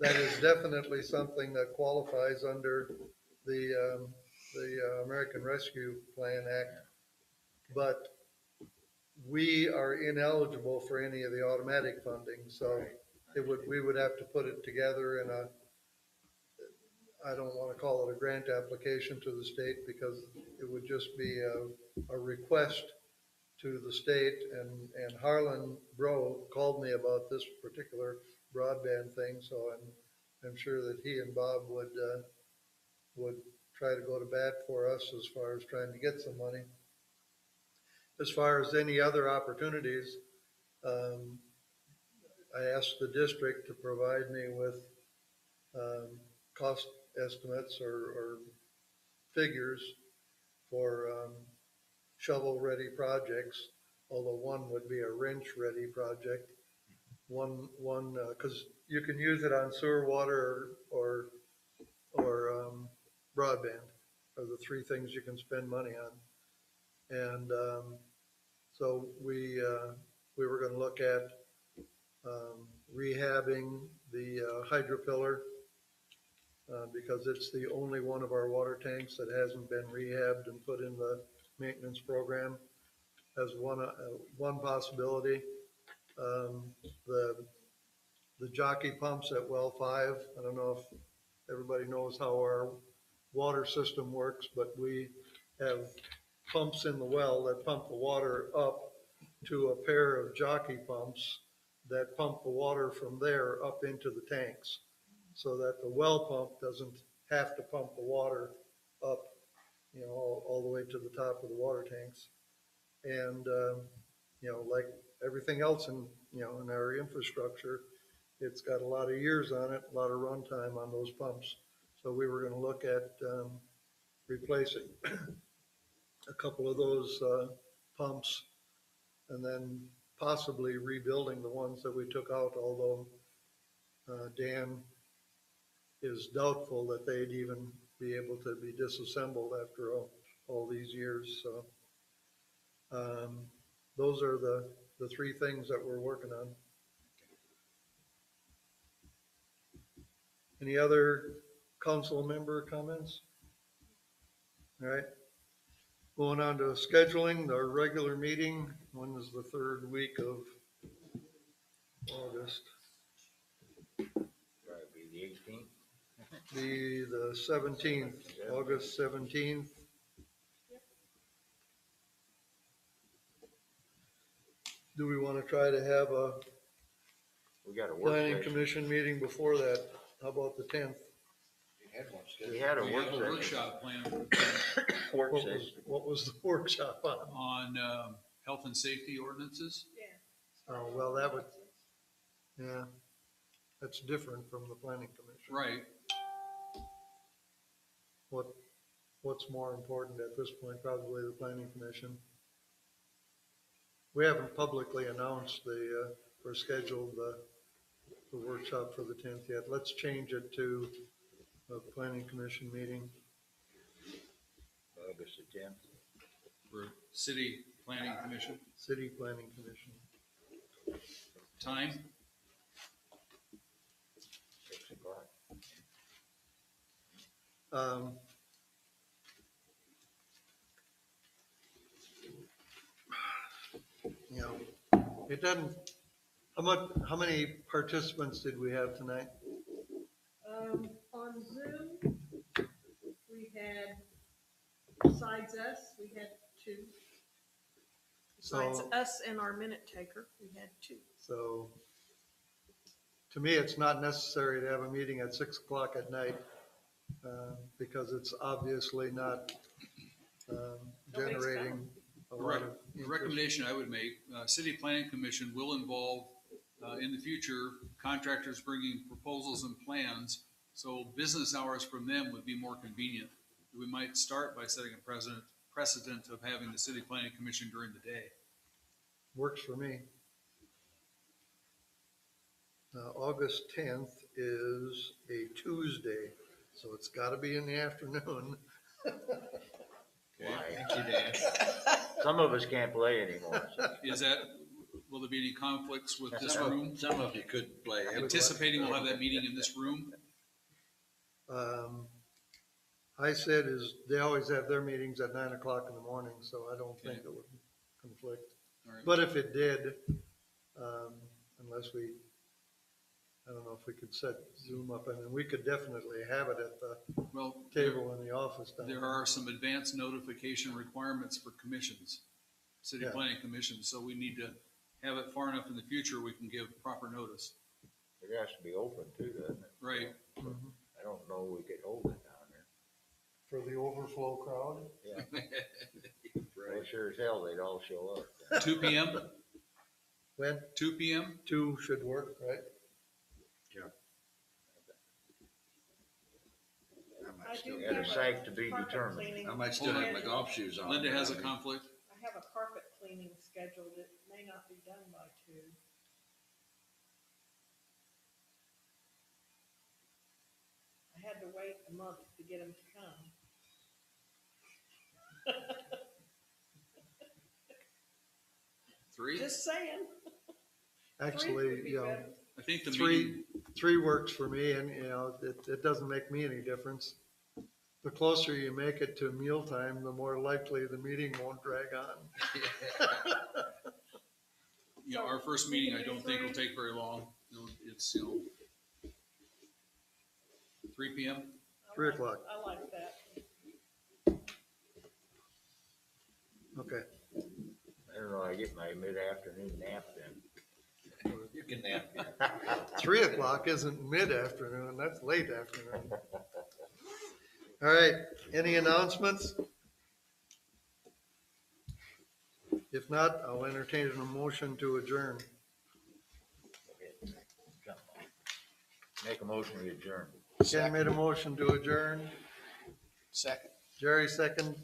that is definitely something that qualifies under the, um, the uh, American Rescue Plan Act. But we are ineligible for any of the automatic funding, so it would, we would have to put it together in a, I don't want to call it a grant application to the state because it would just be a, a request to the state and, and Harlan Breaux called me about this particular broadband thing, so I'm, I'm sure that he and Bob would, uh, would try to go to bat for us as far as trying to get some money. As far as any other opportunities, um, I asked the district to provide me with, um, cost estimates or, or figures for, um, shovel-ready projects, although one would be a wrench-ready project. One, one, uh 'cause cause you can use it on sewer, water, or, or, um, broadband, are the three things you can spend money on. And, um, so we, uh, we were gonna look at, um, rehabbing the uh, hydro pillar, uh, because it's the only one of our water tanks that hasn't been rehabbed and put in the maintenance program as one, uh, one possibility. Um, the, the jockey pumps at well five, I don't know if everybody knows how our water system works, but we have pumps in the well that pump the water up to a pair of jockey pumps that pump the water from there up into the tanks so that the well pump doesn't have to pump the water up, you know, all, all the way to the top of the water tanks. And, um, you know, like everything else in, you know, in our infrastructure, it's got a lot of years on it, a lot of runtime on those pumps. So we were gonna look at, um, replacing [CLEARS THROAT] a couple of those, uh, pumps and then possibly rebuilding the ones that we took out, although, uh, Dan is doubtful that they'd even be able to be disassembled after all, all these years, so. Um, those are the, the three things that we're working on. Any other council member comments? All right. Going on to scheduling, our regular meeting, when is the third week of August? Be the eighteenth? The, the seventeenth, August seventeenth. Do we want to try to have a We got a work planning session. commission meeting before that? How about the tenth? We had a We work have a session. workshop plan [COUGHS] Work What was, session. what was the [LAUGHS] workshop on? on, um, health and safety ordinances. Yeah. Oh, well, that would, yeah, that's different from the planning commission. Right, What, what's more important at this point, probably the planning commission. We haven't publicly announced the, uh, or scheduled the, the workshop for the tenth yet. Let's change it to a planning commission meeting. August the tenth. For city planning commission, City Planning Commission. time, Six o'clock. Um, You know, it doesn't, how much, how many participants did we have tonight? Um, on Zoom, we had, besides us, we had two. Besides So- us and our minute taker, we had two. So to me, it's not necessary to have a meeting at six o'clock at night uh, because it's obviously not um, Nobody's generating a The lot rec- of the interest. recommendation I would make, uh, city planning commission will involve, uh, in the future, contractors bringing proposals and plans. So business hours from them would be more convenient. We might start by setting a precedent, precedent of having the city planning commission during the day. Works for me. Uh, August tenth is a Tuesday, so it's gotta be in the afternoon. Why? Thank you, Dan. Some of us can't play anymore. Is that, will there be any conflicts with this Some room? of, some of you could play. Anticipating we'll have that meeting in this room? Um, I said is, they always have their meetings at nine o'clock in the morning, so I don't think Okay. it would conflict. All right. But if it did, um, unless we, I don't know if we could set Zoom up, I mean, we could definitely have it at the Well, table in the office down There are some advanced notification requirements for commissions, city Yeah. planning commissions, so we need to have it far enough in the future we can give proper notice. It has to be open too, doesn't it? Right, Mhm. I don't know we could hold it down there. For the overflow crowd? Yeah, Right. [LAUGHS] well, sure as hell they'd all show up. two P M, When two P M? two should work, right? I I might do still, At a have site to be carpet determined. cleaning I might still have my golf shoes on. Linda has a conflict. I have a carpet cleaning scheduled. It may not be done by two. I had to wait a month to get them to come. [LAUGHS] Three? Just saying. Three Actually, be you know, better. I think the three, meeting, three works for me and, you know, it, it doesn't make me any difference. The closer you make it to mealtime, the more likely the meeting won't drag on. [LAUGHS] [LAUGHS] you know, our first meeting, I don't think will take very long. It'll- It's, you know, three P M. Three o'clock. I like that. Okay, I don't know, I get my mid-afternoon nap then. [LAUGHS] You can nap. [LAUGHS] three o'clock isn't mid-afternoon, that's late afternoon. [LAUGHS] All right, any announcements? If not, I'll entertain a motion to adjourn. Make a motion to adjourn. Ken made a motion to adjourn, Second. Jerry second.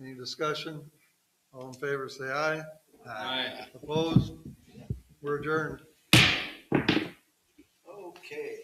Any discussion? All in favor, say aye. Aye. Opposed? We're adjourned. Okay.